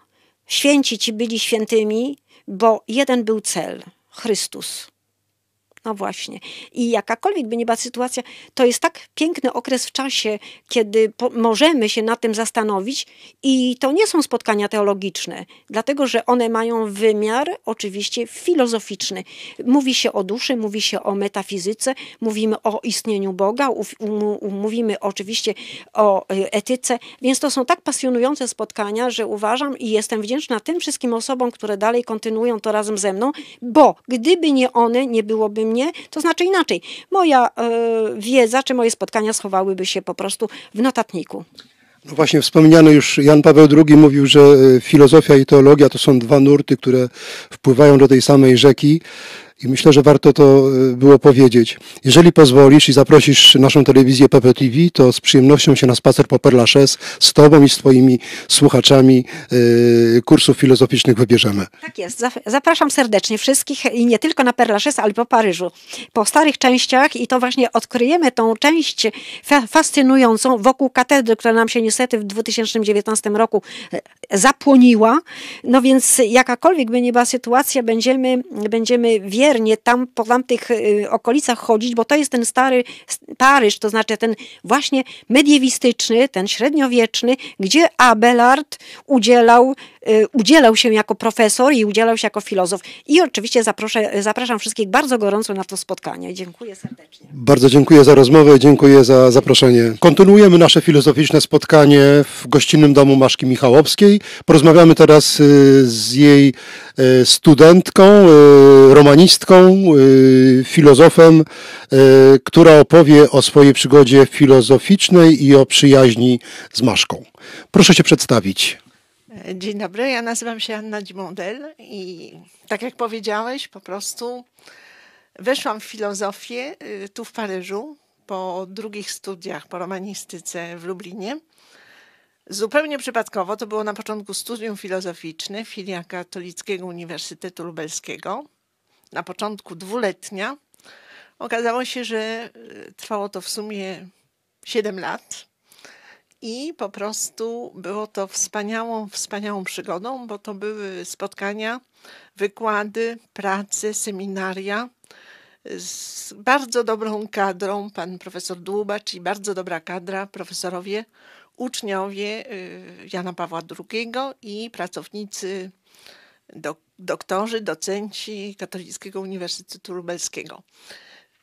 święci ci byli świętymi, bo jeden był cel Chrystus. No właśnie. I jakakolwiek by nie była sytuacja, to jest tak piękny okres w czasie, kiedy możemy się nad tym zastanowić i to nie są spotkania teologiczne, dlatego że one mają wymiar oczywiście filozoficzny. Mówi się o duszy, mówi się o metafizyce, mówimy o istnieniu Boga, mówimy oczywiście o y, etyce, więc to są tak pasjonujące spotkania, że uważam i jestem wdzięczna tym wszystkim osobom, które dalej kontynuują to razem ze mną, bo gdyby nie one, nie byłoby mnie, to znaczy inaczej. Moja y, wiedza czy moje spotkania schowałyby się po prostu w notatniku. No właśnie wspomniany już Jan Paweł II mówił, że e, filozofia i teologia to są dwa nurty, które wpływają do tej samej rzeki. I myślę, że warto to e, było powiedzieć. Jeżeli pozwolisz i zaprosisz naszą telewizję PPTV, to z przyjemnością się na spacer po Père Lachaise z Tobą i z Twoimi słuchaczami yy, kursów filozoficznych wybierzemy. Tak jest. Zapraszam serdecznie wszystkich i nie tylko na Père Lachaise, ale po Paryżu. Po starych częściach i to właśnie odkryjemy tą część fascynującą wokół katedry, która nam się niestety w 2019 roku e, zapłoniła. No więc jakakolwiek by nie była sytuacja, będziemy, będziemy wierzyć, wiernie tam po tamtych y, okolicach chodzić, bo to jest ten stary Paryż, to znaczy ten właśnie mediewistyczny, ten średniowieczny, gdzie Abelard udzielał, udzielał się jako profesor i udzielał się jako filozof. I oczywiście zaproszę, zapraszam wszystkich bardzo gorąco na to spotkanie. Dziękuję serdecznie. Bardzo dziękuję za rozmowę, dziękuję za zaproszenie. Kontynuujemy nasze filozoficzne spotkanie w gościnnym domu Maszki Michałowskiej. Porozmawiamy teraz y, z jej studentką, romanistką, Y, filozofem, y, która opowie o swojej przygodzie filozoficznej i o przyjaźni z Maszką. Proszę się przedstawić. Dzień dobry, ja nazywam się Anna Dimondel i tak jak powiedziałeś, po prostu weszłam w filozofię y, tu w Paryżu po drugich studiach po romanistyce w Lublinie. Zupełnie przypadkowo to było na początku studium filozoficzne filia Katolickiego Uniwersytetu Lubelskiego na początku dwuletnia. Okazało się, że y, trwało to w sumie 7 lat. I po prostu było to wspaniałą, wspaniałą przygodą, bo to były spotkania, wykłady, prace, seminaria z bardzo dobrą kadrą, pan profesor Dłubacz i bardzo dobra kadra, profesorowie, uczniowie y, Jana Pawła II i pracownicy do, doktorzy, docenci Katolickiego Uniwersytetu Lubelskiego.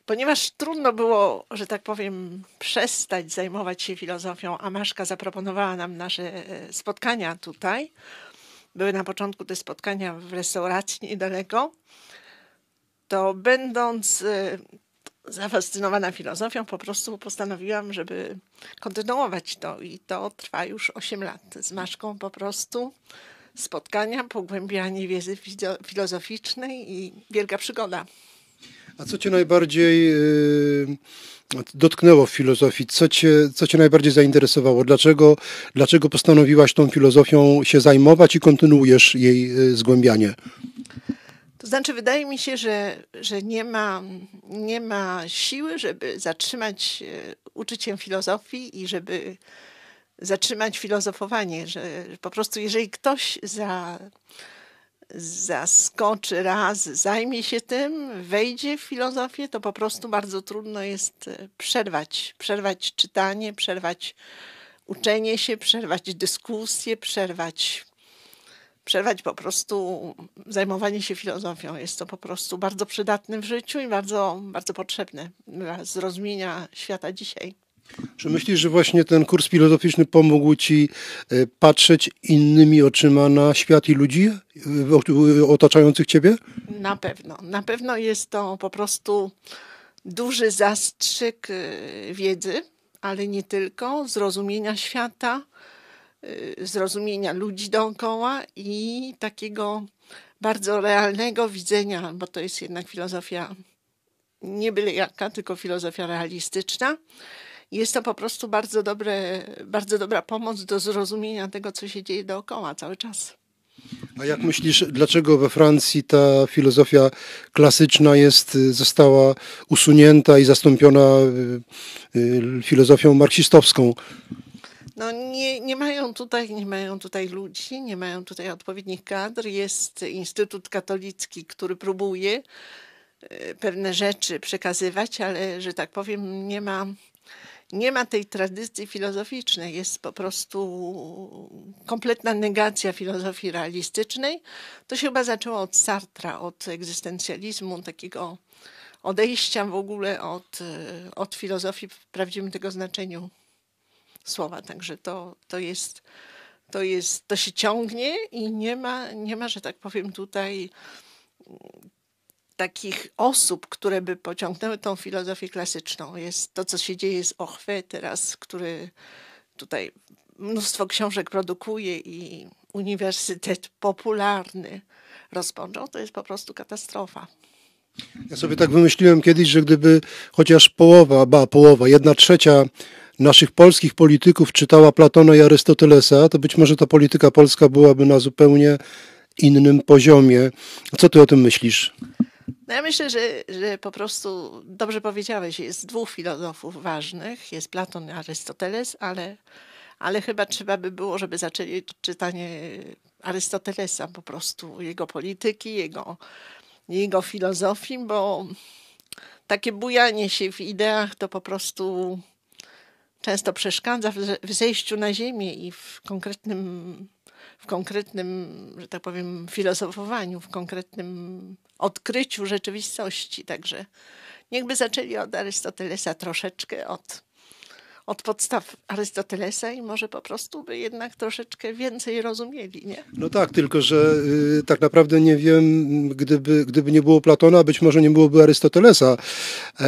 Ponieważ trudno było, że tak powiem, przestać zajmować się filozofią, a Maszka zaproponowała nam nasze e, spotkania tutaj, były na początku te spotkania w restauracji niedaleko, to będąc e, zafascynowana filozofią, po prostu postanowiłam, żeby kontynuować to i to trwa już 8 lat. Z Maszką po prostu spotkania, pogłębianie wiedzy filozoficznej i wielka przygoda. A co Cię najbardziej yy, dotknęło w filozofii? Co cię, co cię najbardziej zainteresowało? Dlaczego, dlaczego postanowiłaś tą filozofią się zajmować i kontynuujesz jej yy, zgłębianie? To znaczy, wydaje mi się, że, że nie, ma, nie ma siły, żeby zatrzymać uczyć się filozofii i żeby zatrzymać filozofowanie, że po prostu jeżeli ktoś za, zaskoczy raz, zajmie się tym, wejdzie w filozofię, to po prostu bardzo trudno jest e, przerwać, przerwać czytanie, przerwać uczenie się, przerwać dyskusję, przerwać, przerwać po prostu zajmowanie się filozofią. Jest to po prostu bardzo przydatne w życiu i bardzo, bardzo potrzebne dla zrozumienia świata dzisiaj. Czy myślisz, że właśnie ten kurs filozoficzny pomógł ci e, patrzeć innymi oczyma na świat i ludzi e, otaczających ciebie? Na pewno. Na pewno jest to po prostu duży zastrzyk e, wiedzy, ale nie tylko, zrozumienia świata, zrozumienia ludzi dookoła i takiego bardzo realnego widzenia, bo to jest jednak filozofia nie byle jaka, tylko filozofia realistyczna jest to po prostu bardzo, dobre, bardzo dobra pomoc do zrozumienia tego, co się dzieje dookoła cały czas. A jak myślisz, dlaczego we Francji ta filozofia klasyczna jest, została usunięta i zastąpiona y, y, filozofią marksistowską? No nie, nie, mają tutaj, nie mają tutaj ludzi, nie mają tutaj odpowiednich kadr. Jest Instytut Katolicki, który próbuje pewne rzeczy przekazywać, ale że tak powiem, nie ma, nie ma tej tradycji filozoficznej. Jest po prostu kompletna negacja filozofii realistycznej. To się chyba zaczęło od Sartra, od egzystencjalizmu, takiego odejścia w ogóle od, od filozofii w prawdziwym tego znaczeniu słowa. Także to, to jest, to jest, to się ciągnie i nie ma, nie ma, że tak powiem, tutaj takich osób, które by pociągnęły tą filozofię klasyczną. Jest to, co się dzieje z Ochwe teraz, który tutaj mnóstwo książek produkuje i uniwersytet popularny rozpoczął, to jest po prostu katastrofa. Ja sobie tak wymyśliłem kiedyś, że gdyby chociaż połowa, ba połowa, jedna trzecia naszych polskich polityków czytała Platona i Arystotelesa, to być może ta polityka polska byłaby na zupełnie innym poziomie. Co ty o tym myślisz? No ja myślę, że, że po prostu dobrze powiedziałeś, jest dwóch filozofów ważnych, jest Platon i Arystoteles, ale, ale chyba trzeba by było, żeby zaczęli czytanie Arystotelesa, po prostu jego polityki, jego, jego filozofii, bo takie bujanie się w ideach to po prostu często przeszkadza w zejściu na ziemię i w konkretnym, w konkretnym, że tak powiem, filozofowaniu, w konkretnym odkryciu rzeczywistości. Także niechby zaczęli od Arystotelesa troszeczkę, od od podstaw Arystotelesa i może po prostu by jednak troszeczkę więcej rozumieli, nie? No tak, tylko że y, tak naprawdę nie wiem, gdyby, gdyby nie było Platona, być może nie byłoby Arystotelesa. E,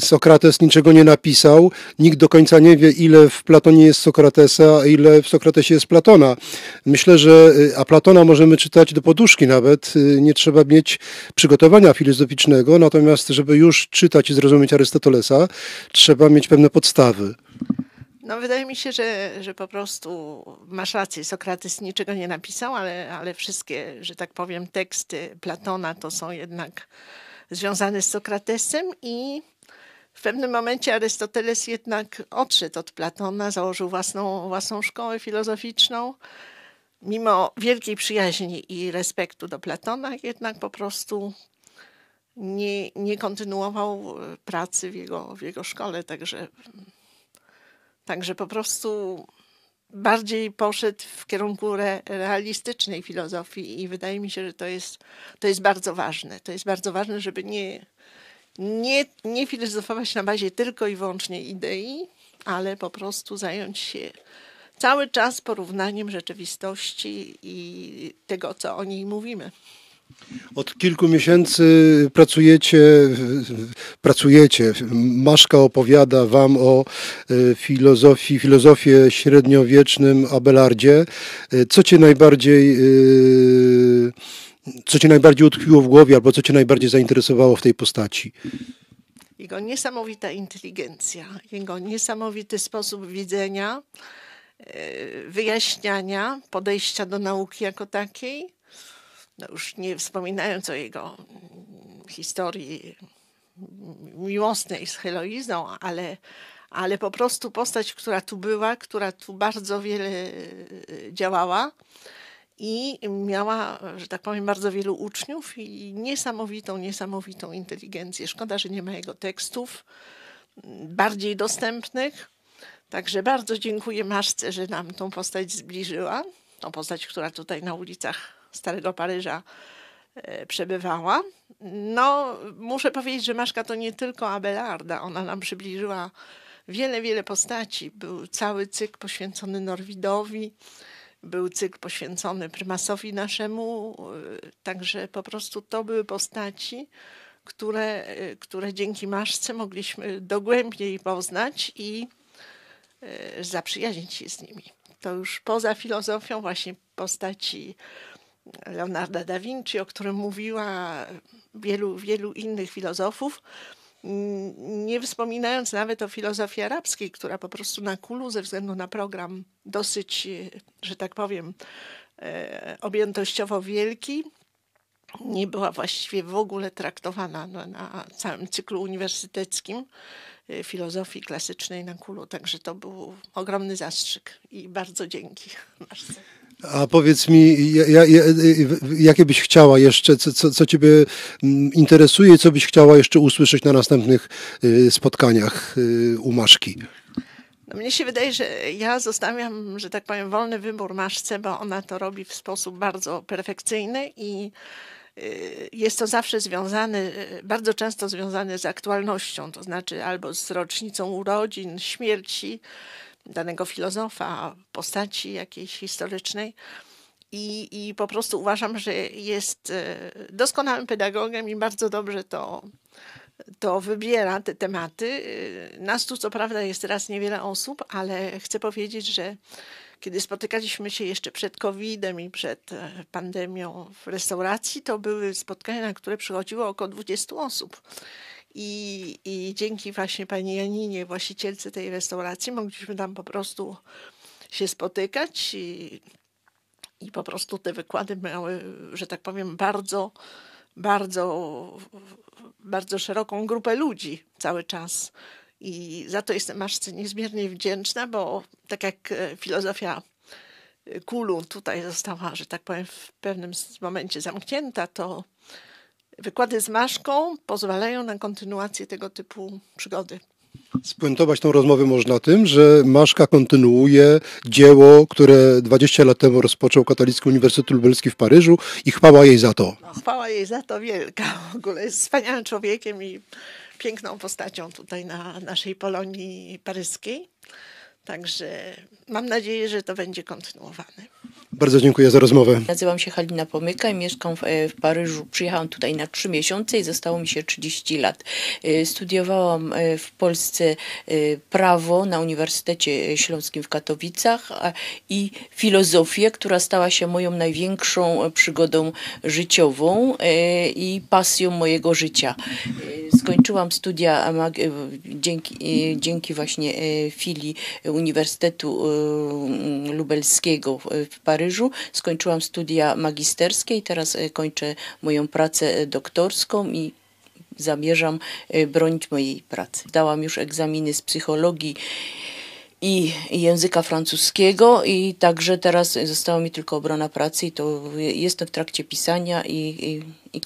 Sokrates niczego nie napisał, nikt do końca nie wie, ile w Platonie jest Sokratesa, a ile w Sokratesie jest Platona. Myślę, że, y, a Platona możemy czytać do poduszki nawet, y, nie trzeba mieć przygotowania filozoficznego, natomiast żeby już czytać i zrozumieć Arystotelesa, trzeba trzeba mieć pewne podstawy. No wydaje mi się, że, że po prostu masz rację, Sokrates niczego nie napisał, ale, ale wszystkie, że tak powiem, teksty Platona to są jednak związane z Sokratesem i w pewnym momencie Arystoteles jednak odszedł od Platona, założył własną, własną szkołę filozoficzną. Mimo wielkiej przyjaźni i respektu do Platona, jednak po prostu nie, nie kontynuował e, pracy w jego, w jego szkole, także, także po prostu bardziej poszedł w kierunku re, realistycznej filozofii i wydaje mi się, że to jest, to jest bardzo ważne. To jest bardzo ważne, żeby nie, nie, nie filozofować na bazie tylko i wyłącznie idei, ale po prostu zająć się cały czas porównaniem rzeczywistości i tego, co o niej mówimy. Od kilku miesięcy pracujecie, pracujecie. Maszka opowiada wam o e, filozofii, filozofie średniowiecznym Abelardzie. E, co cię najbardziej, e, co cię najbardziej utkwiło w głowie, albo co cię najbardziej zainteresowało w tej postaci? Jego niesamowita inteligencja, jego niesamowity sposób widzenia, wyjaśniania, podejścia do nauki jako takiej no już nie wspominając o jego historii miłosnej z Heloizą, ale, ale po prostu postać, która tu była, która tu bardzo wiele e, działała i miała, że tak powiem, bardzo wielu uczniów i niesamowitą, niesamowitą inteligencję. Szkoda, że nie ma jego tekstów bardziej dostępnych. Także bardzo dziękuję Maszce, że nam tą postać zbliżyła. Tą postać, która tutaj na ulicach Starego Paryża e, przebywała. No, muszę powiedzieć, że Maszka to nie tylko Abelarda. Ona nam przybliżyła wiele, wiele postaci. Był cały cykl poświęcony Norwidowi, był cykl poświęcony prymasowi naszemu, e, także po prostu to były postaci, które, e, które dzięki Maszce mogliśmy dogłębniej poznać i zaprzyjaźnić się z nimi. To już poza filozofią właśnie postaci Leonarda da Vinci, o którym mówiła wielu, wielu innych filozofów, nie wspominając nawet o filozofii arabskiej, która po prostu na kulu ze względu na program dosyć, że tak powiem, e, objętościowo wielki, nie była właściwie w ogóle traktowana na, na całym cyklu uniwersyteckim y, filozofii klasycznej na kulu. Także to był ogromny zastrzyk i bardzo dzięki Maszce. A powiedz mi, ja, ja, jakie byś chciała jeszcze, co, co, Ciebie mm, interesuje, co byś chciała jeszcze usłyszeć na następnych y, spotkaniach y, u Maszki? No mnie się wydaje, że ja zostawiam, że tak powiem, wolny wybór Maszce, bo ona to robi w sposób bardzo perfekcyjny i y, jest to zawsze związane, bardzo często związane z aktualnością, to znaczy albo z rocznicą urodzin, śmierci, danego filozofa, postaci jakiejś historycznej. I, I po prostu uważam, że jest e, doskonałym pedagogiem i bardzo dobrze to, to wybiera te tematy. E, nas tu co prawda jest teraz niewiele osób, ale chcę powiedzieć, że kiedy spotykaliśmy się jeszcze przed COVID-em i przed e, pandemią w restauracji, to były spotkania, na które przychodziło około 20 osób. I, I dzięki właśnie pani Janinie, właścicielce tej restauracji, mogliśmy tam po prostu się spotykać i, i po prostu te wykłady miały, że tak powiem, bardzo, bardzo, bardzo szeroką grupę ludzi cały czas. I za to jestem Maszce niezmiernie wdzięczna, bo tak jak e, filozofia Kulu tutaj została, że tak powiem, w pewnym momencie zamknięta, to Wykłady z Maszką pozwalają na kontynuację tego typu przygody. Spuentować tą rozmowę można tym, że Maszka kontynuuje dzieło, które 20 lat temu rozpoczął Katolicki Uniwersytet Lubelski w Paryżu i chwała jej za to. No, chwała jej za to wielka. W ogóle jest wspaniałym człowiekiem i piękną postacią tutaj na naszej Polonii paryskiej. Także mam nadzieję, że to będzie kontynuowane. Bardzo dziękuję za rozmowę. Nazywam się Halina Pomyka i mieszkam w, e, w, Paryżu. Przyjechałam tutaj na trzy miesiące i zostało mi się 30 lat. E, studiowałam e, w Polsce prawo na Uniwersytecie Śląskim w Katowicach i filozofię, która stała się moją największą przygodą życiową i pasją mojego życia. Skończyłam studia dzięki, dzięki właśnie filii Uniwersytetu Lubelskiego w Paryżu Paryżu. Skończyłam studia magisterskie i teraz e, kończę moją pracę e, doktorską i zamierzam e, bronić mojej pracy. Dałam już egzaminy z psychologii i języka francuskiego i także teraz została mi tylko obrona pracy i to jestem w trakcie pisania i, i i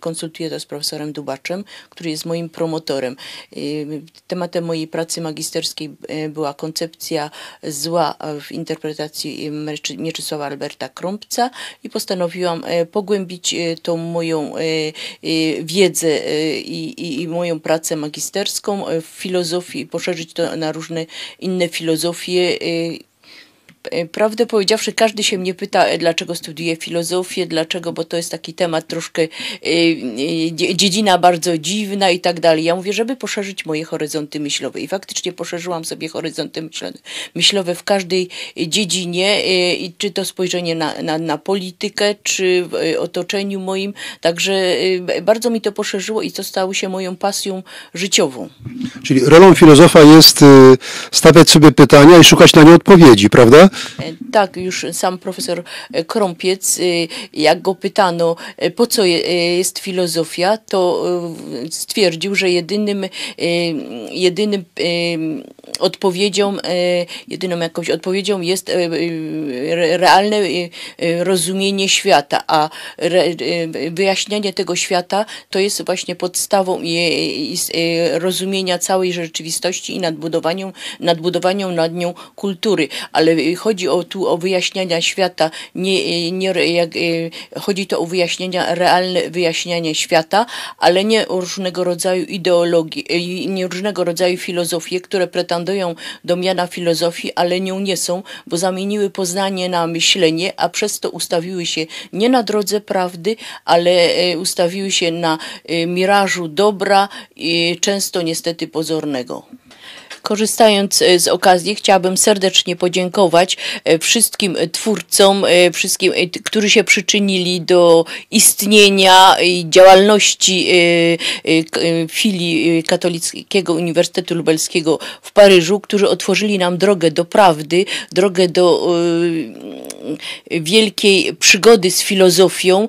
konsultuję to z profesorem Dubaczem, który jest moim promotorem. Y, tematem mojej pracy magisterskiej y, była koncepcja zła w interpretacji Mieczysława Alberta Krąbca i postanowiłam y, pogłębić tą moją wiedzę i, i moją pracę magisterską w filozofii, poszerzyć to na różne inne filozofie prawdę powiedziawszy, każdy się mnie pyta, e, dlaczego studiuję filozofię, dlaczego, bo to jest taki temat troszkę e, dziedzina bardzo dziwna i tak dalej. Ja mówię, żeby poszerzyć moje horyzonty myślowe i faktycznie poszerzyłam sobie horyzonty myślowe w każdej dziedzinie, czy to spojrzenie na, na, na politykę, czy w otoczeniu moim. Także bardzo mi to poszerzyło i to stało się moją pasją życiową. Czyli rolą filozofa jest stawiać sobie pytania i szukać na nie odpowiedzi, prawda? E, tak, już sam profesor e, Krąpiec, e, jak go pytano, po co jest filozofia, to stwierdził, że jedynym, jedynym odpowiedzią, jedyną jakąś odpowiedzią jest realne rozumienie świata, a wyjaśnianie tego świata to jest właśnie podstawą rozumienia całej rzeczywistości i nadbudowaniem, nad nią kultury. Ale chodzi o, tu o wyjaśniania świata, nie, nie, jak, e, chodzi to o wyjaśnienia, realne wyjaśnianie świata, ale nie o różnego rodzaju ideologii, e, nie różnego rodzaju filozofie, które pretendują do miana filozofii, ale nią nie są, bo zamieniły poznanie na myślenie, a przez to ustawiły się nie na drodze prawdy, ale e, ustawiły się na mirażu dobra, często niestety pozornego. Korzystając e, z okazji, chciałabym serdecznie podziękować e, wszystkim twórcom, e, wszystkim, którzy się przyczynili do istnienia i działalności filii Katolickiego Uniwersytetu Lubelskiego w Paryżu, którzy otworzyli nam drogę do prawdy, drogę do wielkiej przygody z filozofią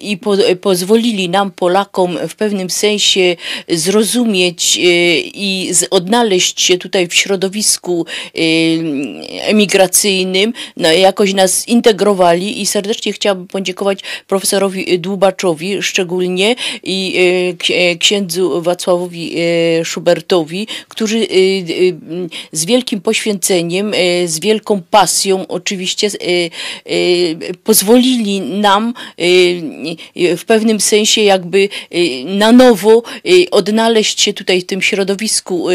i po, pozwolili nam, Polakom, w pewnym sensie zrozumieć i odnaleźć się tutaj w środowisku e, emigracyjnym, no, jakoś nas integrowali i serdecznie chciałabym podziękować profesorowi Dłubaczowi szczególnie i ks- e, księdzu Wacławowi e, Schubertowi, którzy e, z wielkim poświęceniem, e, z wielką pasją oczywiście pozwolili nam w pewnym sensie jakby na nowo odnaleźć się tutaj w tym środowisku e,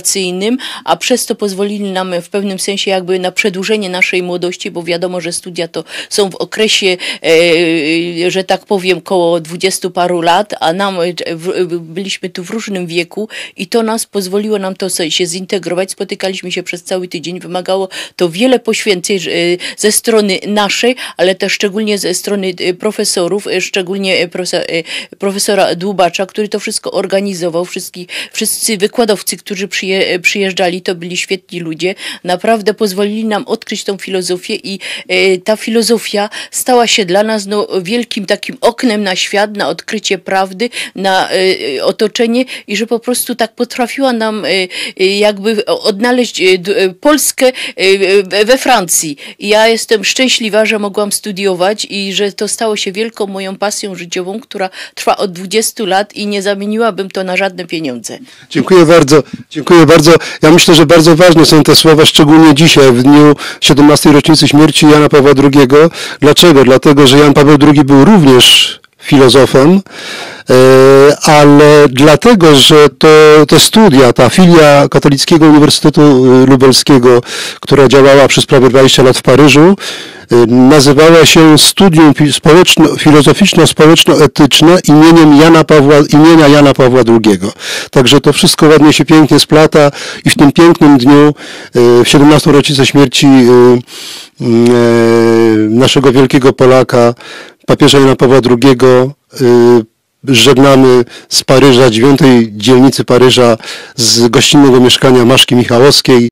emigracyjnym, a przez to pozwolili nam w pewnym sensie jakby na przedłużenie naszej młodości, bo wiadomo, że studia to są w okresie, e, że tak powiem, koło dwudziestu paru lat, a nam e, byliśmy tu w różnym wieku i to nas pozwoliło nam to się zintegrować. Spotykaliśmy się przez cały tydzień. Wymagało to wiele poświęceń e, ze strony naszej, ale też szczególnie ze strony profesorów, szczególnie profesora, Dłubacza, który to wszystko organizował. Wszystki, wszyscy wykładowcy, którzy przyje, e, przyjeżdżali, to byli świetni ludzie. Naprawdę pozwolili nam odkryć tą filozofię i e, ta filozofia stała się dla nas no, wielkim takim oknem na świat, na odkrycie prawdy, na e, otoczenie i że po prostu tak potrafiła nam e, e, jakby odnaleźć e, e, Polskę e, we Francji. Ja jestem szczęśliwa, że mogłam studiować i że to stało się wielką moją pasją życiową, która trwa od 20 lat i nie zamieniłabym to na żadne pieniądze. Dziękuję bardzo, dziękuję bardzo. Ja myślę, że bardzo ważne są te słowa, szczególnie dzisiaj, w dniu 17. rocznicy śmierci Jana Pawła II. Dlaczego? Dlatego, że Jan Paweł II był również filozofem, e, ale dlatego, że to, te studia, ta filia Katolickiego Uniwersytetu e, Lubelskiego, która działała przez prawie 20 lat w Paryżu, e, nazywała się Studium Fi- Społeczno, Filozoficzno-Społeczno-Etyczne imieniem Jana Pawła, imienia Jana Pawła II. Także to wszystko ładnie się pięknie splata i w tym pięknym dniu, w 17. rocznicę śmierci naszego wielkiego Polaka, papieża Jana Pawła II, e, żegnamy z Paryża, dziewiątej dzielnicy Paryża, z gościnnego mieszkania Maszki Michałowskiej.